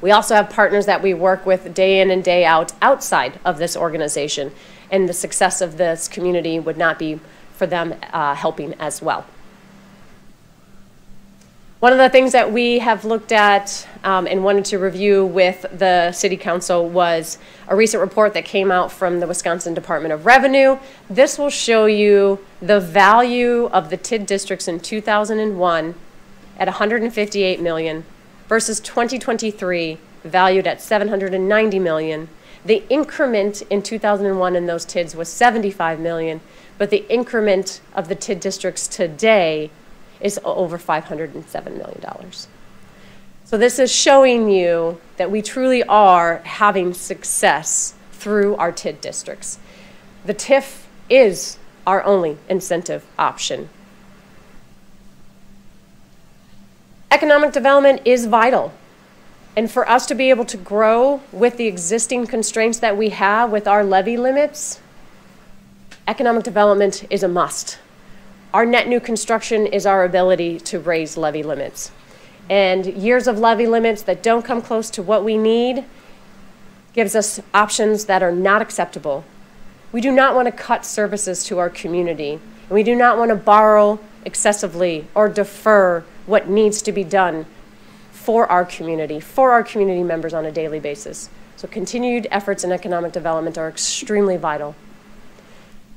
We also have partners that we work with day in and day out outside of this organization. And the success of this community would not be for them uh, helping as well. One of the things that we have looked at um, and wanted to review with the City Council was a recent report that came out from the Wisconsin Department of Revenue. This will show you the value of the TID districts in 2001 at 158 million versus 2023 valued at 790 million. The increment in 2001 in those TIDs was 75 million but the increment of the TID districts today is over $507 million. So this is showing you that we truly are having success through our TID districts. The TIF is our only incentive option. Economic development is vital. And for us to be able to grow with the existing constraints that we have with our levy limits, economic development is a must. Our net new construction is our ability to raise levy limits. And years of levy limits that don't come close to what we need gives us options that are not acceptable. We do not want to cut services to our community, and we do not want to borrow excessively or defer what needs to be done for our community, for our community members on a daily basis. So continued efforts in economic development are extremely vital.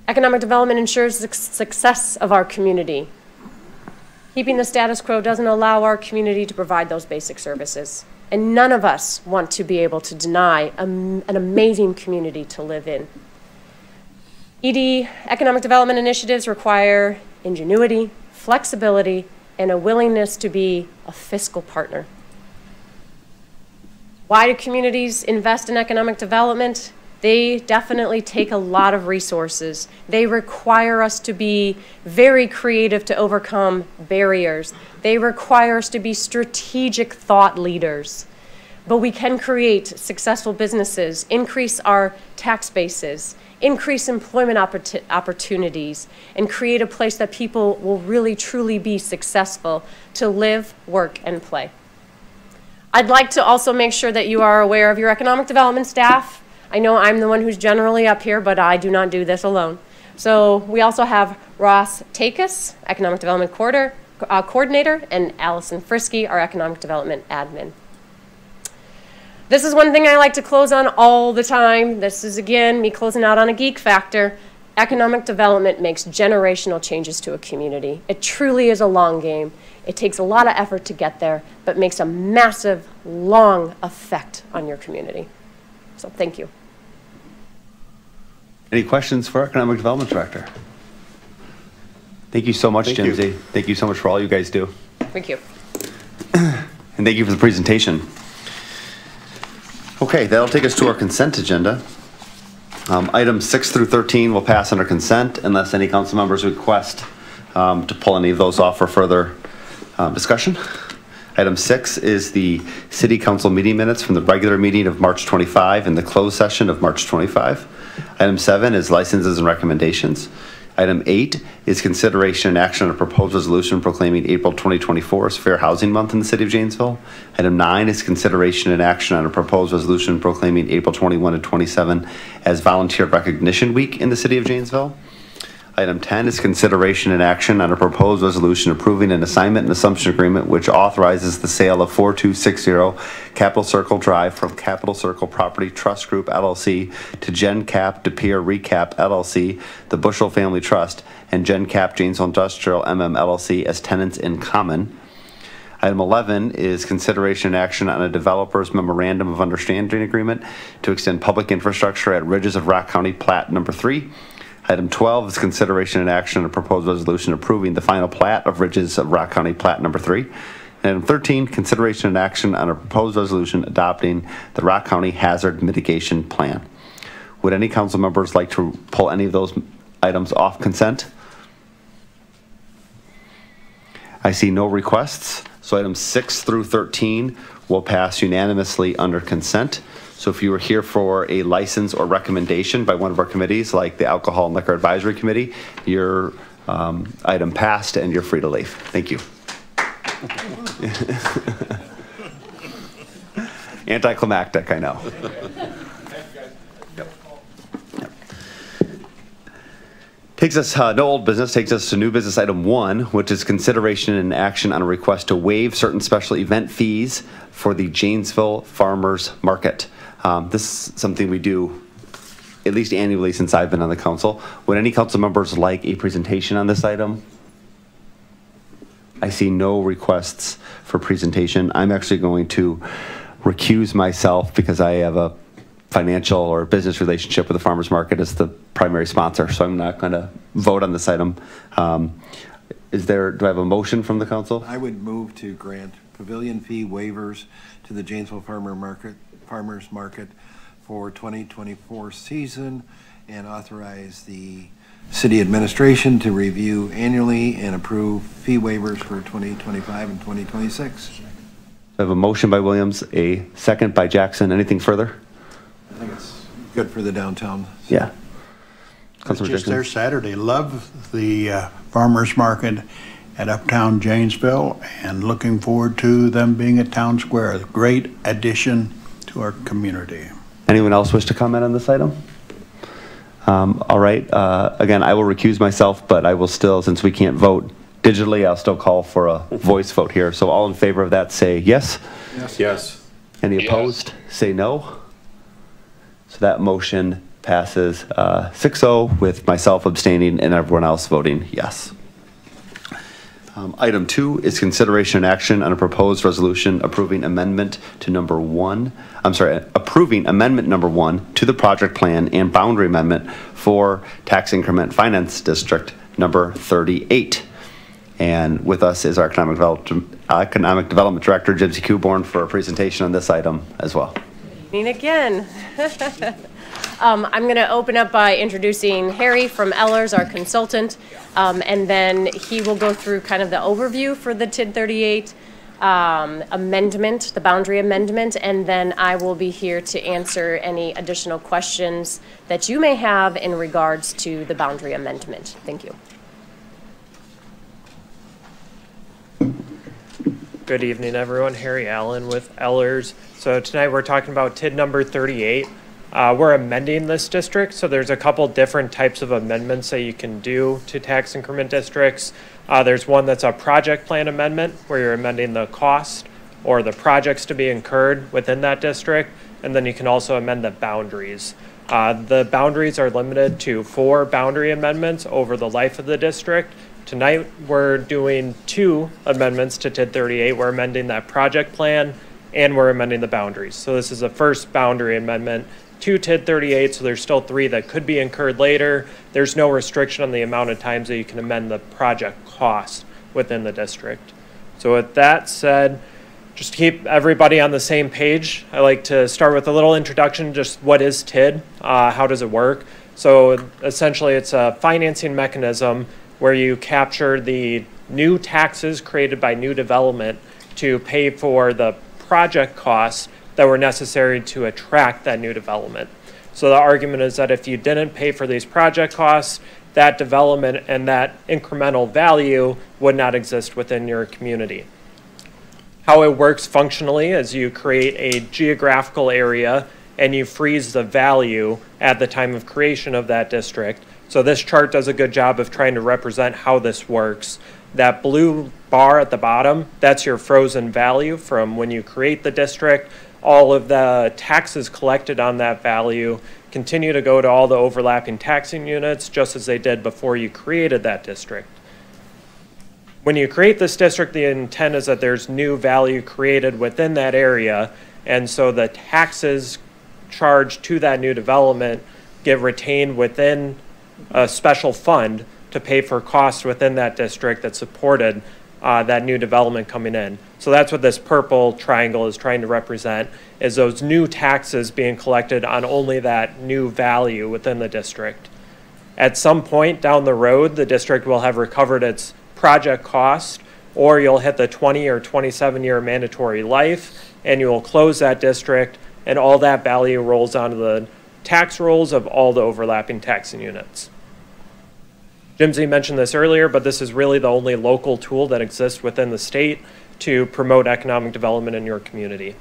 Economic development ensures the success of our community. Keeping the status quo doesn't allow our community to provide those basic services. And none of us want to be able to deny an amazing community to live in. ED economic development initiatives require ingenuity, flexibility, and a willingness to be a fiscal partner. Why do communities invest in economic development? They definitely take a lot of resources. They require us to be very creative to overcome barriers. They require us to be strategic thought leaders. But we can create successful businesses, increase our tax bases, increase employment oppor opportunities, and create a place that people will really truly be successful to live, work, and play. I'd like to also make sure that you are aware of your economic development staff. I know I'm the one who's generally up here, but I do not do this alone. So we also have Ross Takis, Economic Development Coordinator, uh, Coordinator, and Allison Frisky, our Economic Development Admin. This is one thing I like to close on all the time. This is, again, me closing out on a geek factor. Economic development makes generational changes to a community. It truly is a long game. It takes a lot of effort to get there, but makes a massive, long effect on your community. So thank you. Any questions for Economic Development Director? Thank you so much, Thank Jimsy. you. Thank you so much for all you guys do. Thank you. And thank you for the presentation. Okay, that'll take us to our consent agenda. Um, Items 6 through 13 will pass under consent unless any council members request um, to pull any of those off for further um, discussion. Item 6 is the city council meeting minutes from the regular meeting of March 25 and the closed session of March 25. Item 7 is licenses and recommendations. Item 8 is consideration and action on a proposed resolution proclaiming April 2024 as Fair Housing Month in the city of Janesville. Item 9 is consideration and action on a proposed resolution proclaiming April 21 to 27 as Volunteer Recognition Week in the city of Janesville. Item 10 is consideration and action on a proposed resolution approving an assignment and assumption agreement which authorizes the sale of 4260 Capital Circle Drive from Capital Circle Property Trust Group LLC to Gen Cap De Recap LLC, the Bushel Family Trust, and Gen Cap Industrial MM LLC as tenants in common. Item 11 is consideration and action on a developer's memorandum of understanding agreement to extend public infrastructure at Ridges of Rock County Plat Number 3. Item 12 is consideration and action on a proposed resolution approving the final plat of Ridges of Rock County Plat Number 3. And Item 13, consideration and action on a proposed resolution adopting the Rock County Hazard Mitigation Plan. Would any council members like to pull any of those items off consent? I see no requests, so items 6 through 13 will pass unanimously under consent. So if you were here for a license or recommendation by one of our committees, like the Alcohol and Liquor Advisory Committee, your um, item passed and you're free to leave. Thank you. Anticlimactic, I know. Takes us, uh, no old business, takes us to new business item one, which is consideration and action on a request to waive certain special event fees for the Janesville Farmers Market. Um, this is something we do at least annually since I've been on the council. Would any council members like a presentation on this item? I see no requests for presentation. I'm actually going to recuse myself because I have a financial or business relationship with the farmers market as the primary sponsor, so I'm not going to vote on this item. Um, Is there, do I have a motion from the council? I would move to grant pavilion fee waivers to the Janesville Farmer Market, Farmers Market for 2024 season and authorize the city administration to review annually and approve fee waivers for 2025 and 2026. I have a motion by Williams, a second by Jackson. Anything further? I think it's good for the downtown. Yeah. was Councilor just Jackson? there Saturday. Love the uh, farmers market at Uptown Janesville and looking forward to them being at Town Square. Great addition to our community. Anyone else wish to comment on this item? Um, All right, uh, again, I will recuse myself, but I will still, since we can't vote digitally, I'll still call for a voice vote here. So all in favor of that, say yes. Yes. Yes. Any opposed, say no. So that motion passes uh, 6-0 with myself abstaining and everyone else voting yes. Um, Item two is consideration and action on a proposed resolution approving amendment to number one, I'm sorry, approving amendment number one to the project plan and boundary amendment for tax increment finance district number 38. And with us is our economic development, economic development director, Jimsy Coborn, for a presentation on this item as well. Evening again. Um, I'm going to open up by introducing Harry from Ehlers, our consultant, um, and then he will go through kind of the overview for the TID 38 um, amendment, the boundary amendment, and then I will be here to answer any additional questions that you may have in regards to the boundary amendment. Thank you. Good evening, everyone. Harry Allen with Ehlers. So tonight we're talking about TID number 38. Uh, we're amending this district, so there's a couple different types of amendments that you can do to tax increment districts. Uh, there's one that's a project plan amendment where you're amending the cost or the projects to be incurred within that district, and then you can also amend the boundaries. Uh, the boundaries are limited to four boundary amendments over the life of the district. Tonight, we're doing two amendments to TID 38. We're amending that project plan and we're amending the boundaries. So this is the first boundary amendment to TID 38, so there's still three that could be incurred later. There's no restriction on the amount of times that you can amend the project cost within the district. So with that said, just to keep everybody on the same page, I like to start with a little introduction, just what is TID? Uh, how does it work? So essentially, it's a financing mechanism where you capture the new taxes created by new development to pay for the project costs that were necessary to attract that new development. So the argument is that if you didn't pay for these project costs, that development and that incremental value would not exist within your community. How it works functionally is you create a geographical area and you freeze the value at the time of creation of that district. So this chart does a good job of trying to represent how this works. That blue bar at the bottom, that's your frozen value from when you create the district. All of the taxes collected on that value continue to go to all the overlapping taxing units just as they did before you created that district. When you create this district, the intent is that there's new value created within that area. And so the taxes charged to that new development get retained within a special fund to pay for costs within that district that supported uh, that new development coming in. So that's what this purple triangle is trying to represent, is those new taxes being collected on only that new value within the district. At some point down the road, the district will have recovered its project cost, or you'll hit the 20 or 27 year mandatory life, and you will close that district, and all that value rolls onto the tax rolls of all the overlapping taxing units. Jimsy mentioned this earlier, but this is really the only local tool that exists within the state to promote economic development in your community.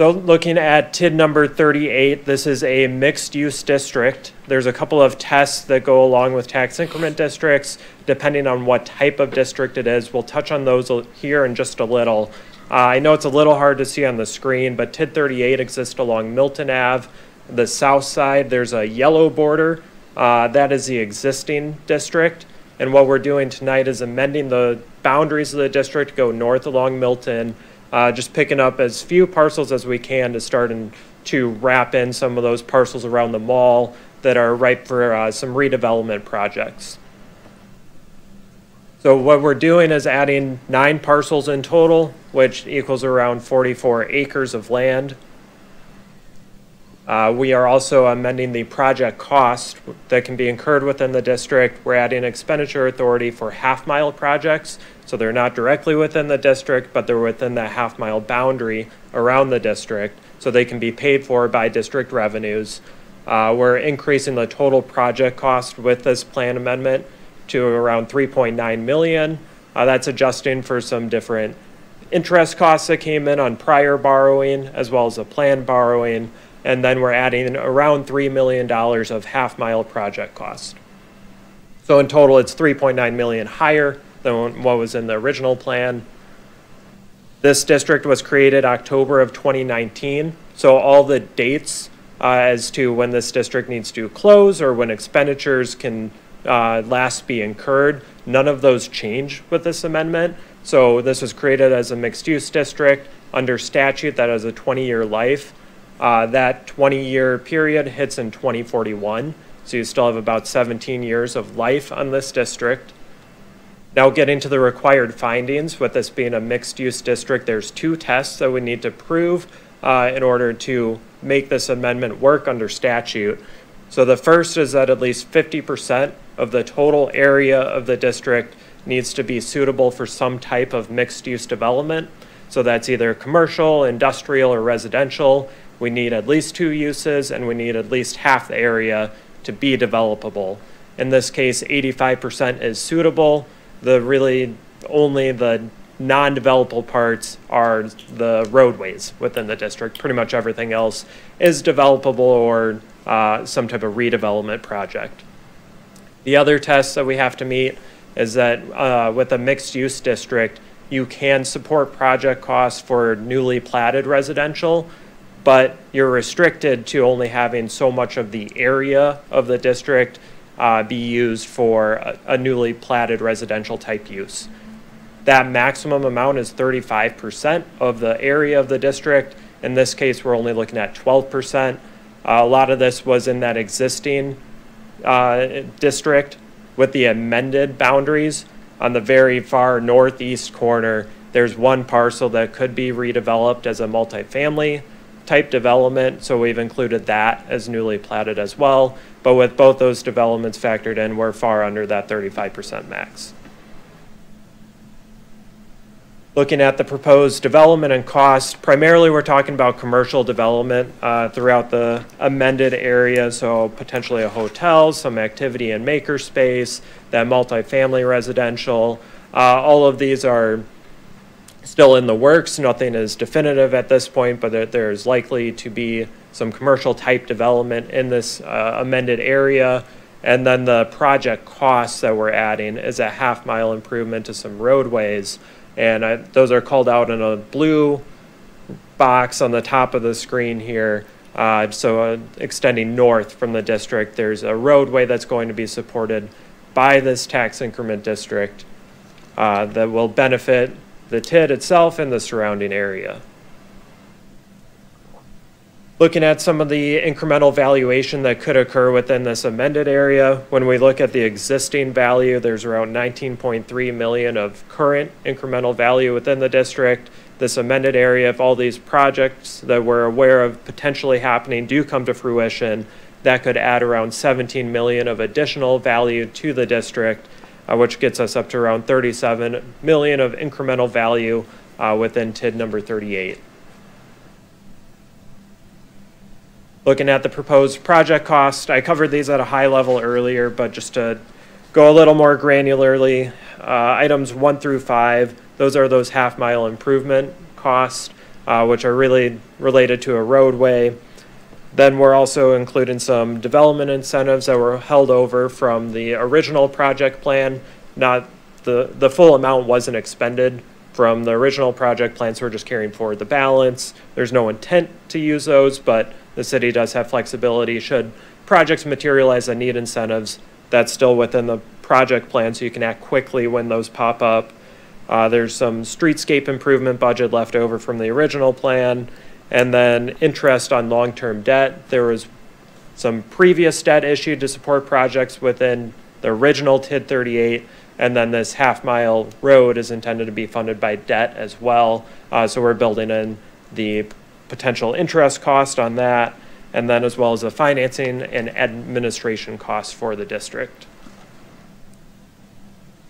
So looking at TID number 38, this is a mixed use district. There's a couple of tests that go along with tax increment districts, depending on what type of district it is. We'll touch on those here in just a little. Uh, I know it's a little hard to see on the screen, but TID 38 exists along Milton Ave. The south side, there's a yellow border. Uh, that is the existing district. And what we're doing tonight is amending the boundaries of the district, to go north along Milton, uh, just picking up as few parcels as we can to start and to wrap in some of those parcels around the mall that are ripe for uh, some redevelopment projects. So what we're doing is adding nine parcels in total, which equals around 44 acres of land. Uh, We are also amending the project cost that can be incurred within the district. We're adding expenditure authority for half-mile projects, so they're not directly within the district, but they're within that half-mile boundary around the district, so they can be paid for by district revenues. Uh, We're increasing the total project cost with this plan amendment to around 3.9 million. Uh, That's adjusting for some different interest costs that came in on prior borrowing as well as a planned borrowing. And then we're adding around $3 million of half-mile project cost. So in total, it's 3.9 million higher than what was in the original plan. This district was created October of 2019, so all the dates uh, as to when this district needs to close or when expenditures can uh, last be incurred, none of those change with this amendment. So this was created as a mixed-use district under statute that has a 20-year life. Uh, That 20-year period hits in 2041, so you still have about 17 years of life on this district. Now getting to the required findings, with this being a mixed-use district, there's two tests that we need to prove uh, in order to make this amendment work under statute. So the first is that at least 50% of the total area of the district needs to be suitable for some type of mixed-use development. So that's either commercial, industrial, or residential. We need at least two uses, and we need at least half the area to be developable. In this case, 85% is suitable. The really only the non-developable parts are the roadways within the district. Pretty much everything else is developable or uh, some type of redevelopment project. The other test that we have to meet is that uh, with a mixed-use district, you can support project costs for newly platted residential, but you're restricted to only having so much of the area of the district uh, be used for a, a newly platted residential type use. That maximum amount is 35% of the area of the district. In this case, we're only looking at 12%. Uh, a lot of this was in that existing uh, district with the amended boundaries. On the very far northeast corner, there's one parcel that could be redeveloped as a multifamily type development, so we've included that as newly platted as well. But with both those developments factored in, we're far under that 35% max. Looking at the proposed development and cost, primarily we're talking about commercial development uh, throughout the amended area, so potentially a hotel, some activity and makerspace, that multifamily residential. Uh, all of these are still in the works. Nothing is definitive at this point, but there, there's likely to be some commercial type development in this uh, amended area. And then the project costs that we're adding is a half mile improvement to some roadways. And I, those are called out in a blue box on the top of the screen here. Uh, so uh, extending north from the district, there's a roadway that's going to be supported by this tax increment district uh, that will benefit the TID itself and the surrounding area. Looking at some of the incremental valuation that could occur within this amended area, when we look at the existing value, there's around 19.3 million of current incremental value within the district. This amended area, if all these projects that we're aware of potentially happening do come to fruition, that could add around 17 million of additional value to the district, uh, which gets us up to around 37 million of incremental value uh, within TID number 38. Looking at the proposed project cost, I covered these at a high level earlier, but just to go a little more granularly, uh, items one through five, those are those half mile improvement costs, uh, which are really related to a roadway. Then we're also including some development incentives that were held over from the original project plan. Not the, the full amount wasn't expended from the original project plan, so we're just carrying forward the balance. There's no intent to use those, but the city does have flexibility should projects materialize that need incentives. That's still within the project plan, so you can act quickly when those pop up. Uh, there's some streetscape improvement budget left over from the original plan, and then interest on long-term debt. There was some previous debt issued to support projects within the original TID 38, And then this half mile road is intended to be funded by debt as well. Uh, so we're building in the potential interest cost on that, and then as well as the financing and administration costs for the district.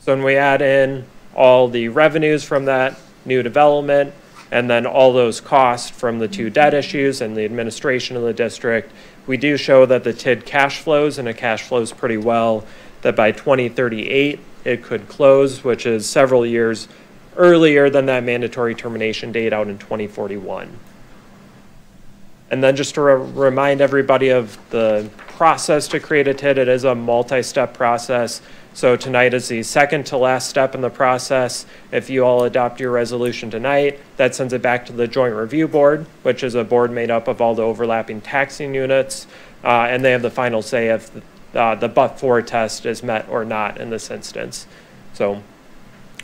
So when we add in all the revenues from that new development, and then all those costs from the two debt issues and the administration of the district, we do show that the TID cash flows, and it cash flows pretty well, that by 2038, it could close, which is several years earlier than that mandatory termination date out in 2041. And then just to re- remind everybody of the process to create a TID, it is a multi-step process. So tonight is the second to last step in the process. If you all adopt your resolution tonight, that sends it back to the Joint Review Board, which is a board made up of all the overlapping taxing units. Uh, and they have the final say if uh, the but-for test is met or not in this instance. So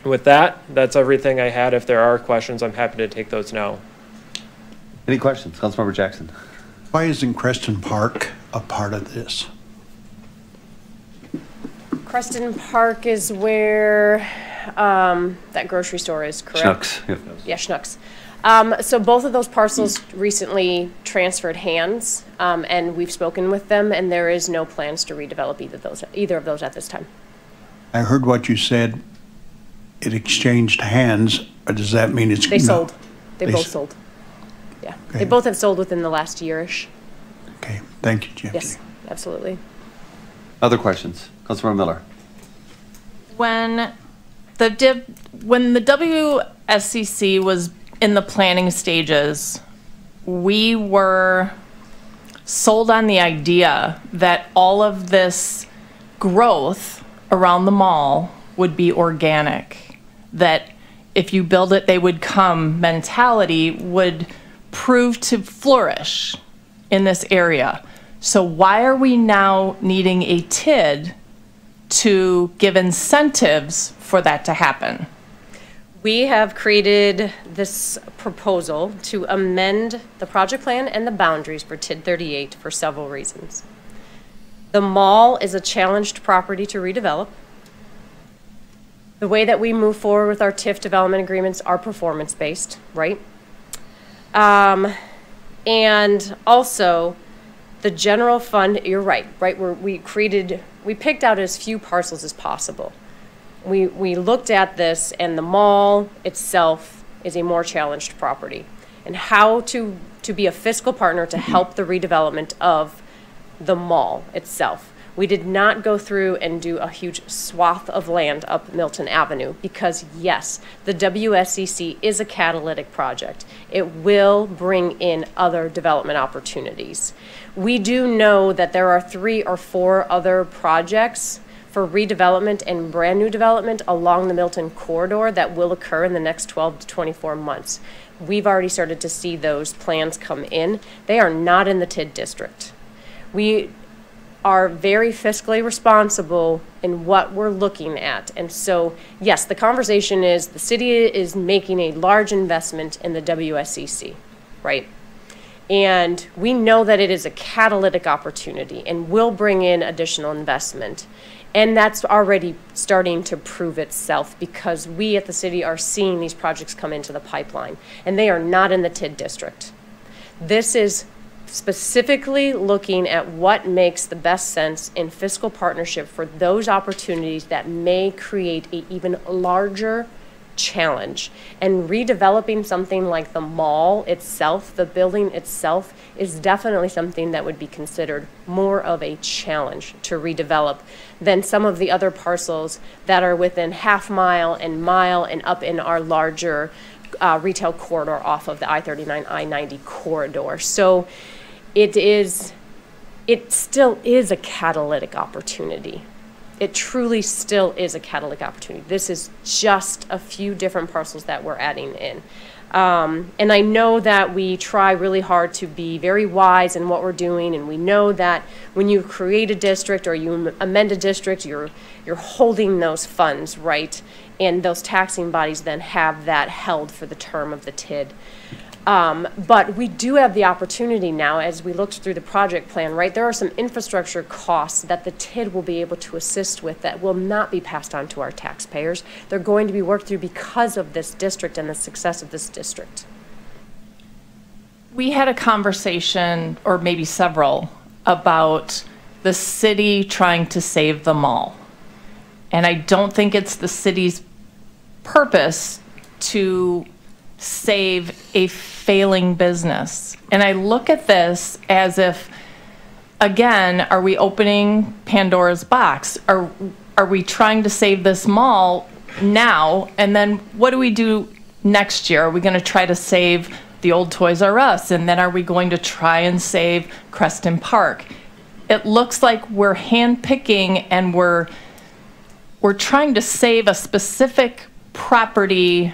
with that, that's everything I had. If there are questions, I'm happy to take those now. Any questions? Councilmember Jackson. Why isn't Creston Park a part of this? Creston Park is where um, that grocery store is, correct? Schnucks, yep. Yeah, Schnucks. Um, so both of those parcels recently transferred hands, um, and we've spoken with them, and there is no plans to redevelop either of those, either of those at this time. I heard what you said, it exchanged hands, or does that mean it's? They no. sold. They They both s- sold. Yeah, Okay. they both have sold within the last year-ish. Okay, thank you, Jim. Yes, absolutely. Other questions? Councilmember Miller. When the div, when the WSCC was in the planning stages, we were sold on the idea that all of this growth around the mall would be organic. That if you build it, they would come mentality would prove to flourish in this area. So why are we now needing a TID to give incentives for that to happen? We have created this proposal to amend the project plan and the boundaries for TID 38 for several reasons. The mall is a challenged property to redevelop. The way that we move forward with our TIF development agreements are performance-based, right? Um, and also, the general fund, you're right, right, where we created, we picked out as few parcels as possible. We, we looked at this and the mall itself is a more challenged property. And how to, to be a fiscal partner to help the redevelopment of the mall itself. We did not go through and do a huge swath of land up Milton Avenue because yes, the WSCC is a catalytic project. It will bring in other development opportunities. We do know that there are three or four other projects for redevelopment and brand new development along the Milton corridor that will occur in the next 12 to 24 months. We've already started to see those plans come in. They are not in the TID district. We are very fiscally responsible in what we're looking at. And so, yes, the conversation is the city is making a large investment in the WSCC, right? And we know that it is a catalytic opportunity and will bring in additional investment. And that's already starting to prove itself because we at the city are seeing these projects come into the pipeline and they are not in the TID district. This is specifically looking at what makes the best sense in fiscal partnership for those opportunities that may create an even larger challenge. And redeveloping something like the mall itself, the building itself, is definitely something that would be considered more of a challenge to redevelop than some of the other parcels that are within half mile and mile and up in our larger uh, retail corridor off of the I-39, I-90 corridor. So it is, it still is a catalytic opportunity. It truly still is a catalytic opportunity. This is just a few different parcels that we're adding in. Um, and I know that we try really hard to be very wise in what we're doing, and we know that when you create a district or you amend a district, you're you're holding those funds, right? and those taxing bodies then have that held for the term of the TID. Um, But we do have the opportunity now, as we looked through the project plan, right? There are some infrastructure costs that the TID will be able to assist with that will not be passed on to our taxpayers. They're going to be worked through because of this district and the success of this district. We had a conversation, or maybe several, about the city trying to save the mall. And I don't think it's the city's purpose to save a failing business. And I look at this as if, again, are we opening Pandora's box? Are, are we trying to save this mall now? And then what do we do next year? Are we going to try to save the old Toys R Us? And then are we going to try and save Creston Park? It looks like we're handpicking and we're we're trying to save a specific property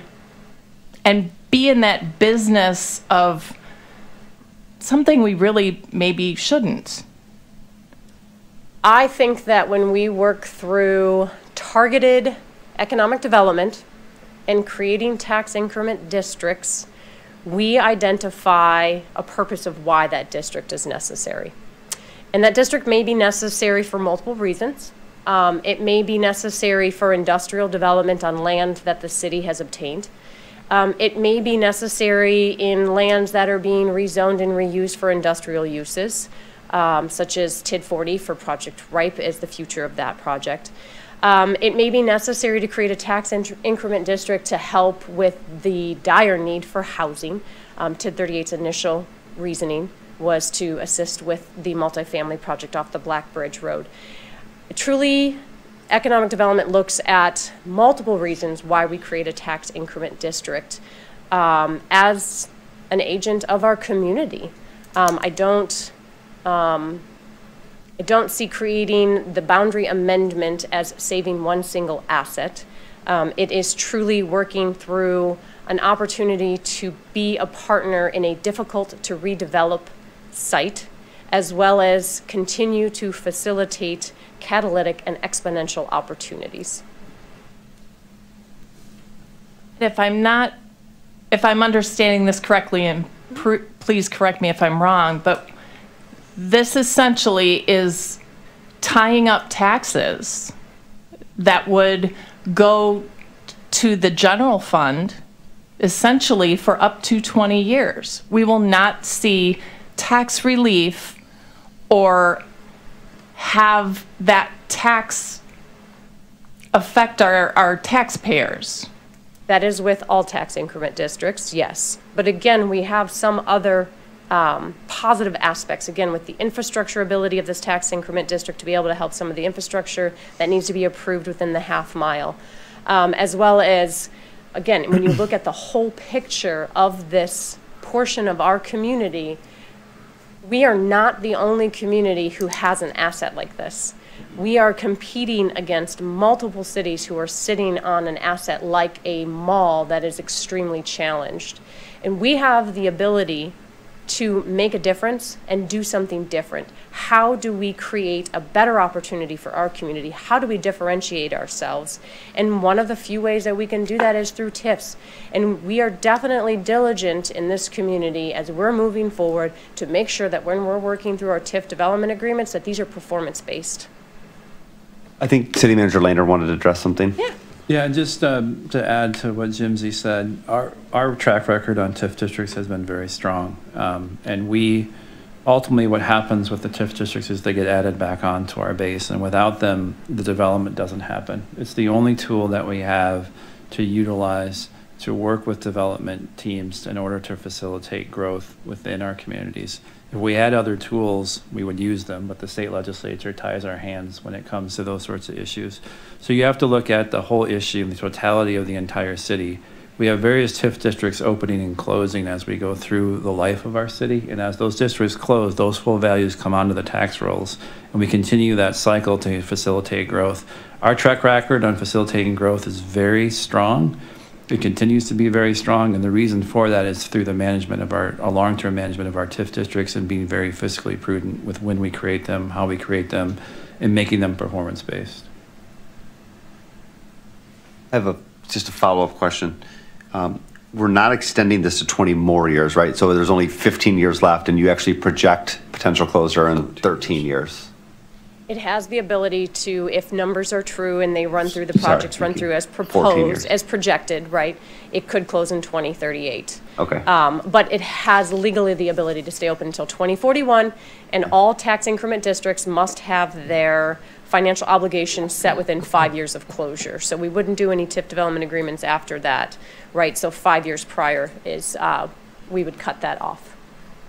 and be in that business of something we really maybe shouldn't. I think that when we work through targeted economic development and creating tax increment districts, we identify a purpose of why that district is necessary. And that district may be necessary for multiple reasons. Um, it may be necessary for industrial development on land that the city has obtained. Um, it may be necessary in lands that are being rezoned and reused for industrial uses, um, such as TID 40 for Project RIPE is the future of that project. Um, it may be necessary to create a tax increment district to help with the dire need for housing. Um, TID 38's initial reasoning was to assist with the multifamily project off the Black Bridge Road. Truly, economic development looks at multiple reasons why we create a tax increment district um, as an agent of our community. Um, I don't. Um, I don't see creating the boundary amendment as saving one single asset. Um, it is truly working through an opportunity to be a partner in a difficult to redevelop site, as well as continue to facilitate catalytic and exponential opportunities. If I'm not, if I'm understanding this correctly, and please correct me if I'm wrong, but this essentially is tying up taxes that would go to the general fund essentially for up to 20 years. We will not see tax relief or have that tax affect our, our taxpayers. That is with all tax increment districts, yes. But again, we have some other um, positive aspects, again, with the infrastructure ability of this tax increment district to be able to help some of the infrastructure that needs to be approved within the half mile, um, as well as, again, when you look at the whole picture of this portion of our community, we are not the only community who has an asset like this. We are competing against multiple cities who are sitting on an asset like a mall that is extremely challenged. And we have the ability to make a difference and do something different? How do we create a better opportunity for our community? How do we differentiate ourselves? And one of the few ways that we can do that is through TIFs. And we are definitely diligent in this community as we're moving forward to make sure that when we're working through our TIF development agreements that these are performance based. I think City Manager Lahner wanted to address something. Yeah. Yeah, and just um, to add to what Jimsy said, our, our track record on TIF districts has been very strong. Um, and we, ultimately what happens with the TIF districts is they get added back onto our base. And without them, the development doesn't happen. It's the only tool that we have to utilize to work with development teams in order to facilitate growth within our communities. If we had other tools, we would use them, but the state legislature ties our hands when it comes to those sorts of issues. So you have to look at the whole issue, the totality of the entire city. We have various TIF districts opening and closing as we go through the life of our city. And as those districts close, those full values come onto the tax rolls. And we continue that cycle to facilitate growth. Our track record on facilitating growth is very strong. It continues to be very strong, and the reason for that is through the management of our, a long-term management of our TIF districts and being very fiscally prudent with when we create them, how we create them, and making them performance-based. I have a just a follow-up question. Um, We're not extending this to 20 more years, right? So there's only 15 years left, and you actually project potential closure in 13 years. It has the ability to, if numbers are true and they run through, the Sorry, projects run through as 14 years. proposed, as projected, right? It could close in 2038. Okay. Um, But it has legally the ability to stay open until 2041, and all tax increment districts must have their financial obligations set within five years of closure. So we wouldn't do any TIF development agreements after that, right? So five years prior is, uh, we would cut that off.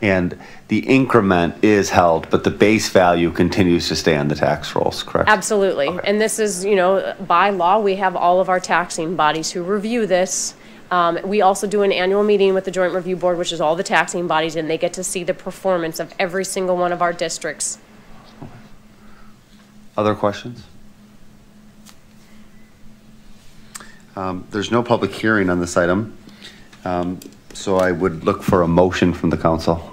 And the increment is held, but the base value continues to stay on the tax rolls, correct? Absolutely. And this is, you know, by law, we have all of our taxing bodies who review this. Um, we also do an annual meeting with the Joint Review Board, which is all the taxing bodies, and they get to see the performance of every single one of our districts. Other questions? Um, There's no public hearing on this item, um, so I would look for a motion from the council.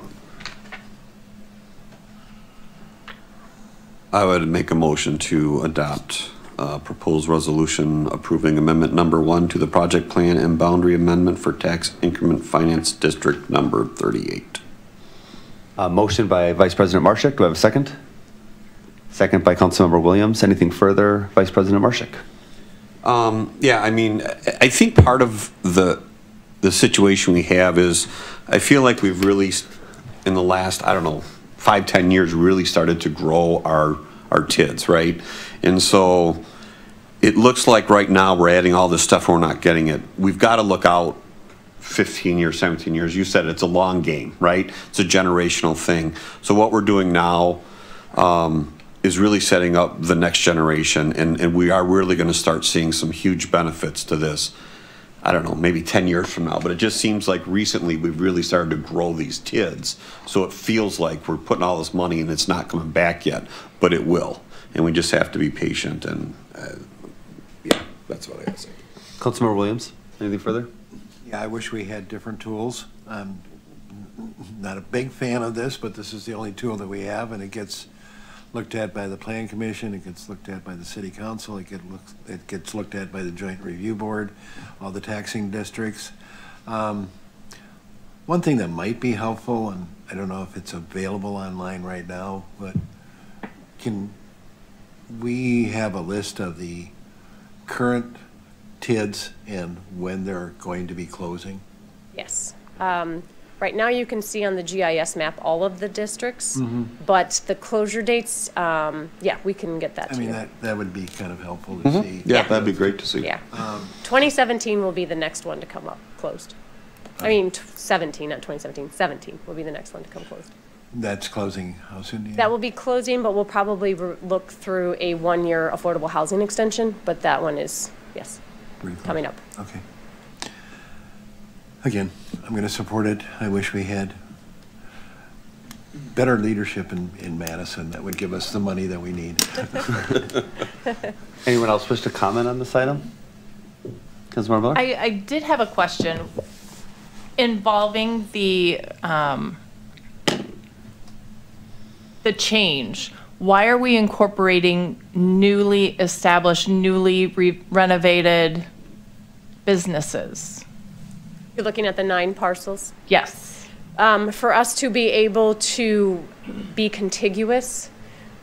I would make a motion to adopt uh, proposed resolution approving amendment number one to the project plan and boundary amendment for tax increment finance district number 38. A motion by Vice President Marshick. Do I have a second? Second by Councilmember Williams. Anything further, Vice President Marshick? Um, yeah, I mean, I think part of the, the situation we have is, I feel like we've really, in the last, I don't know, five, ten years, really started to grow our, our TIDs, right? And so, it looks like right now, we're adding all this stuff, we're not getting it. We've got to look out 15 years, 17 years. You said it's a long game, right? It's a generational thing. So what we're doing now um, is really setting up the next generation, and, and we are really going to start seeing some huge benefits to this. I don't know, maybe 10 years from now, but it just seems like recently we've really started to grow these TIDs. So it feels like we're putting all this money and it's not coming back yet, but it will. And we just have to be patient and, uh, yeah, that's what I have to say. Councilmember Williams, anything further? Yeah, I wish we had different tools. I'm not a big fan of this, but this is the only tool that we have, and it gets looked at by the plan commission, it gets looked at by the city council, it get looked, it gets looked at by the joint review board, all the taxing districts. Um, One thing that might be helpful, and I don't know if it's available online right now, but can we have a list of the current TIDs and when they're going to be closing? Yes. Um, Right now, you can see on the GIS map all of the districts, Mhm. but the closure dates, um, yeah, we can get that I to mean, you. that, that would be kind of helpful to Mhm. see. Yeah, that'd be great to see. Yeah. Um, 2017 will be the next one to come up, closed. I mean, t- 17, not 2017, 17 will be the next one to come closed. That's closing, how soon do you? That will be closing, but we'll probably re- look through a one-year affordable housing extension, but that one is, yes, Pretty close. coming up. Okay. Again, I'm going to support it. I wish we had better leadership in, in Madison that would give us the money that we need. Anyone else wish to comment on this item? Councilmember Miller? I, I did have a question involving the, um, the change. Why are we incorporating newly established, newly re- renovated businesses? You're looking at the nine parcels? Yes. Um, for us to be able to be contiguous,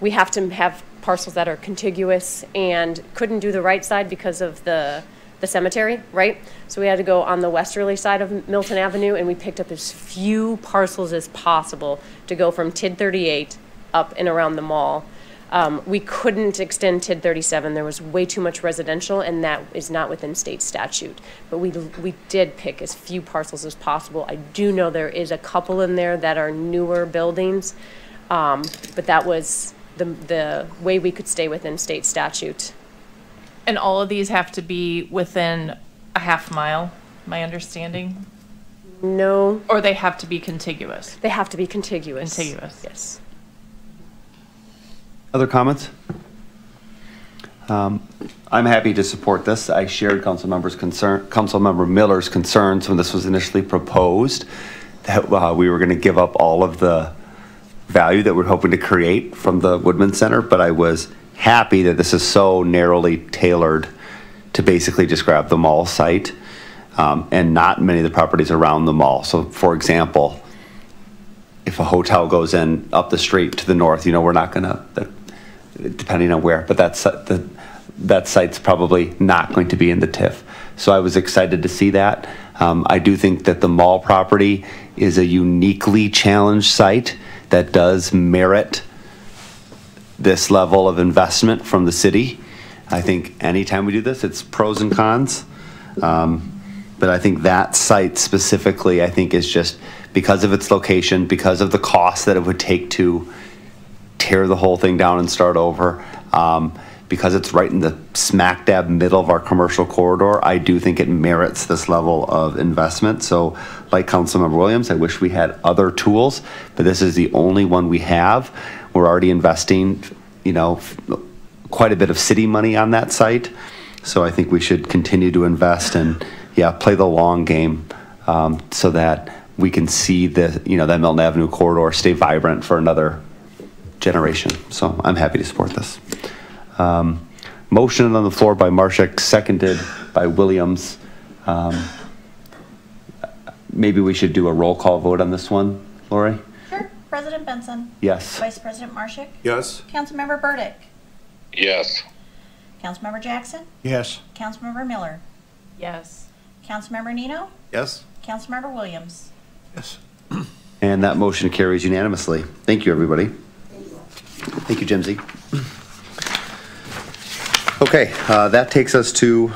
we have to have parcels that are contiguous and couldn't do the right side because of the, the cemetery, right? So we had to go on the westerly side of Milton Avenue and we picked up as few parcels as possible to go from TID 38 up and around the mall. Um, we couldn't extend TID 37. There was way too much residential, and that is not within state statute. But we, we did pick as few parcels as possible. I do know there is a couple in there that are newer buildings, um, but that was the, the way we could stay within state statute. And all of these have to be within a half mile, my understanding? No. Or they have to be contiguous? They have to be contiguous. Contiguous. Yes. Other comments? Um, I'm happy to support this. I shared council members' concern, Councilmember Miller's concerns when this was initially proposed, that uh, we were going to give up all of the value that we're hoping to create from the Woodman Center, but I was happy that this is so narrowly tailored to basically just grab the mall site, um, and not many of the properties around the mall. So for example, if a hotel goes in up the street to the north, you know, we're not gonna, that- depending on where, but that's, the, that site's probably not going to be in the TIF. So I was excited to see that. Um, I do think that the mall property is a uniquely challenged site that does merit this level of investment from the city. I think anytime we do this, it's pros and cons. Um, But I think that site specifically, I think is just because of its location, because of the cost that it would take to tear the whole thing down and start over. Um, because it's right in the smack dab middle of our commercial corridor, I do think it merits this level of investment. So, like Councilmember Williams, I wish we had other tools, but this is the only one we have. We're already investing, you know, quite a bit of city money on that site. So I think we should continue to invest and, yeah, play the long game um, so that we can see the, you know, that Milton Avenue corridor stay vibrant for another generation. So I'm happy to support this. Um, Motion on the floor by Marshick, seconded by Williams. Um, Maybe we should do a roll call vote on this one, Lori? Sure. President Benson. Yes. Vice President Marshick. Yes. Councilmember Burdick. Yes. Councilmember Jackson. Yes. Councilmember Miller. Yes. Councilmember Nino. Yes. Councilmember Williams. Yes. And that motion carries unanimously. Thank you, everybody. Thank you, Jimsy. Okay, uh, that takes us to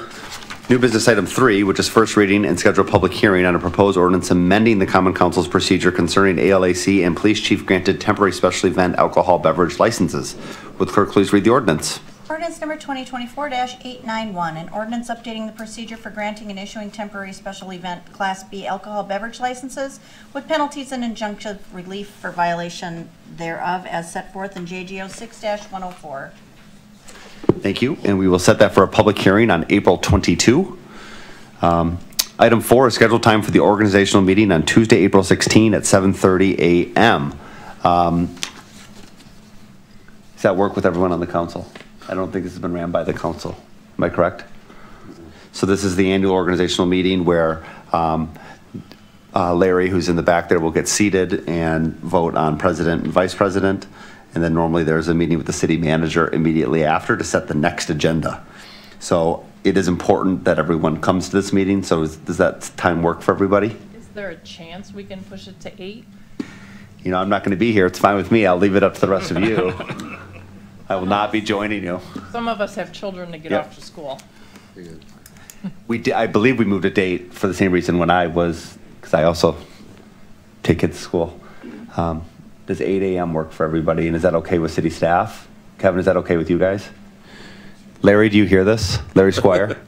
new business item three, which is first reading and scheduled public hearing on a proposed ordinance amending the common council's procedure concerning ALAC and police chief granted temporary special event alcohol beverage licenses. Would clerk please read the ordinance? Ordinance number 2024-891, an ordinance updating the procedure for granting and issuing temporary special event Class B alcohol beverage licenses with penalties and injunctive relief for violation thereof as set forth in JGO 6-104. Thank you, and we will set that for a public hearing on April 22. Um, Item four is scheduled time for the organizational meeting on Tuesday, April 16 at 7:30 a.m. Um, Does that work with everyone on the council? I don't think this has been ran by the council. Am I correct? So this is the annual organizational meeting where um, uh, Larry, who's in the back there, will get seated and vote on president and vice president. And then normally there's a meeting with the city manager immediately after to set the next agenda. So it is important that everyone comes to this meeting. So is- does that time work for everybody? Is there a chance we can push it to eight? You know, I'm not going to be here. It's fine with me. I'll leave it up to the rest of you. I will not be joining you. Some of us have children to get Yep. off to school. We, di- I believe we moved a date for the same reason when I was, because I also take kids to school. Um, Does 8 AM work for everybody, and is that okay with city staff? Kevin, is that okay with you guys? Larry, do you hear this? Larry Squire?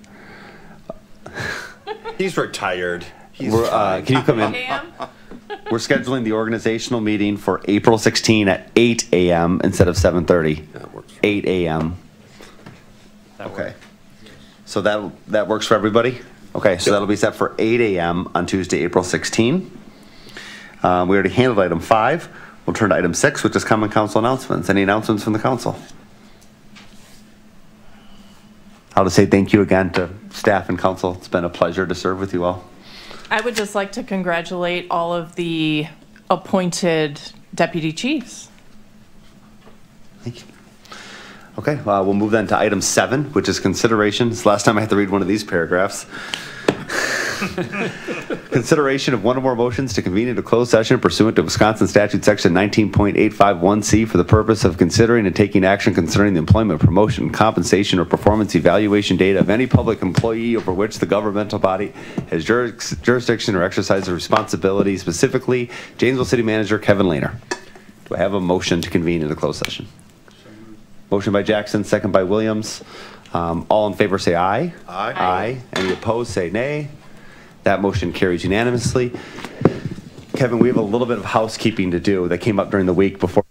He's retired. He's We're, uh, Can you come in? Cam? We're scheduling the organizational meeting for April 16 at 8 AM instead of 7:30. That works. 8 AM. Okay. So that, that works for everybody? Okay, so that'll be set for 8 AM on Tuesday, April 16. Uh, We already handled item five. We'll turn to item six, which is common council announcements. Any announcements from the council? I'll just say thank you again to staff and council. It's been a pleasure to serve with you all. I would just like to congratulate all of the appointed deputy chiefs. Thank you. Okay, uh, we'll move then to item seven, which is consideration. It's the last time I had to read one of these paragraphs. Consideration of one or more motions to convene into closed session pursuant to Wisconsin statute section 19.851C for the purpose of considering and taking action concerning the employment, promotion, compensation, or performance evaluation data of any public employee over which the governmental body has juris- jurisdiction or exercises responsibility, specifically Janesville City Manager Kevin Lahner. Do I have a motion to convene into closed session? Motion by Jackson, second by Williams. Um, All in favor, say aye. Aye. Aye. Any opposed, say nay. That motion carries unanimously. Kevin, we have a little bit of housekeeping to do that came up during the week before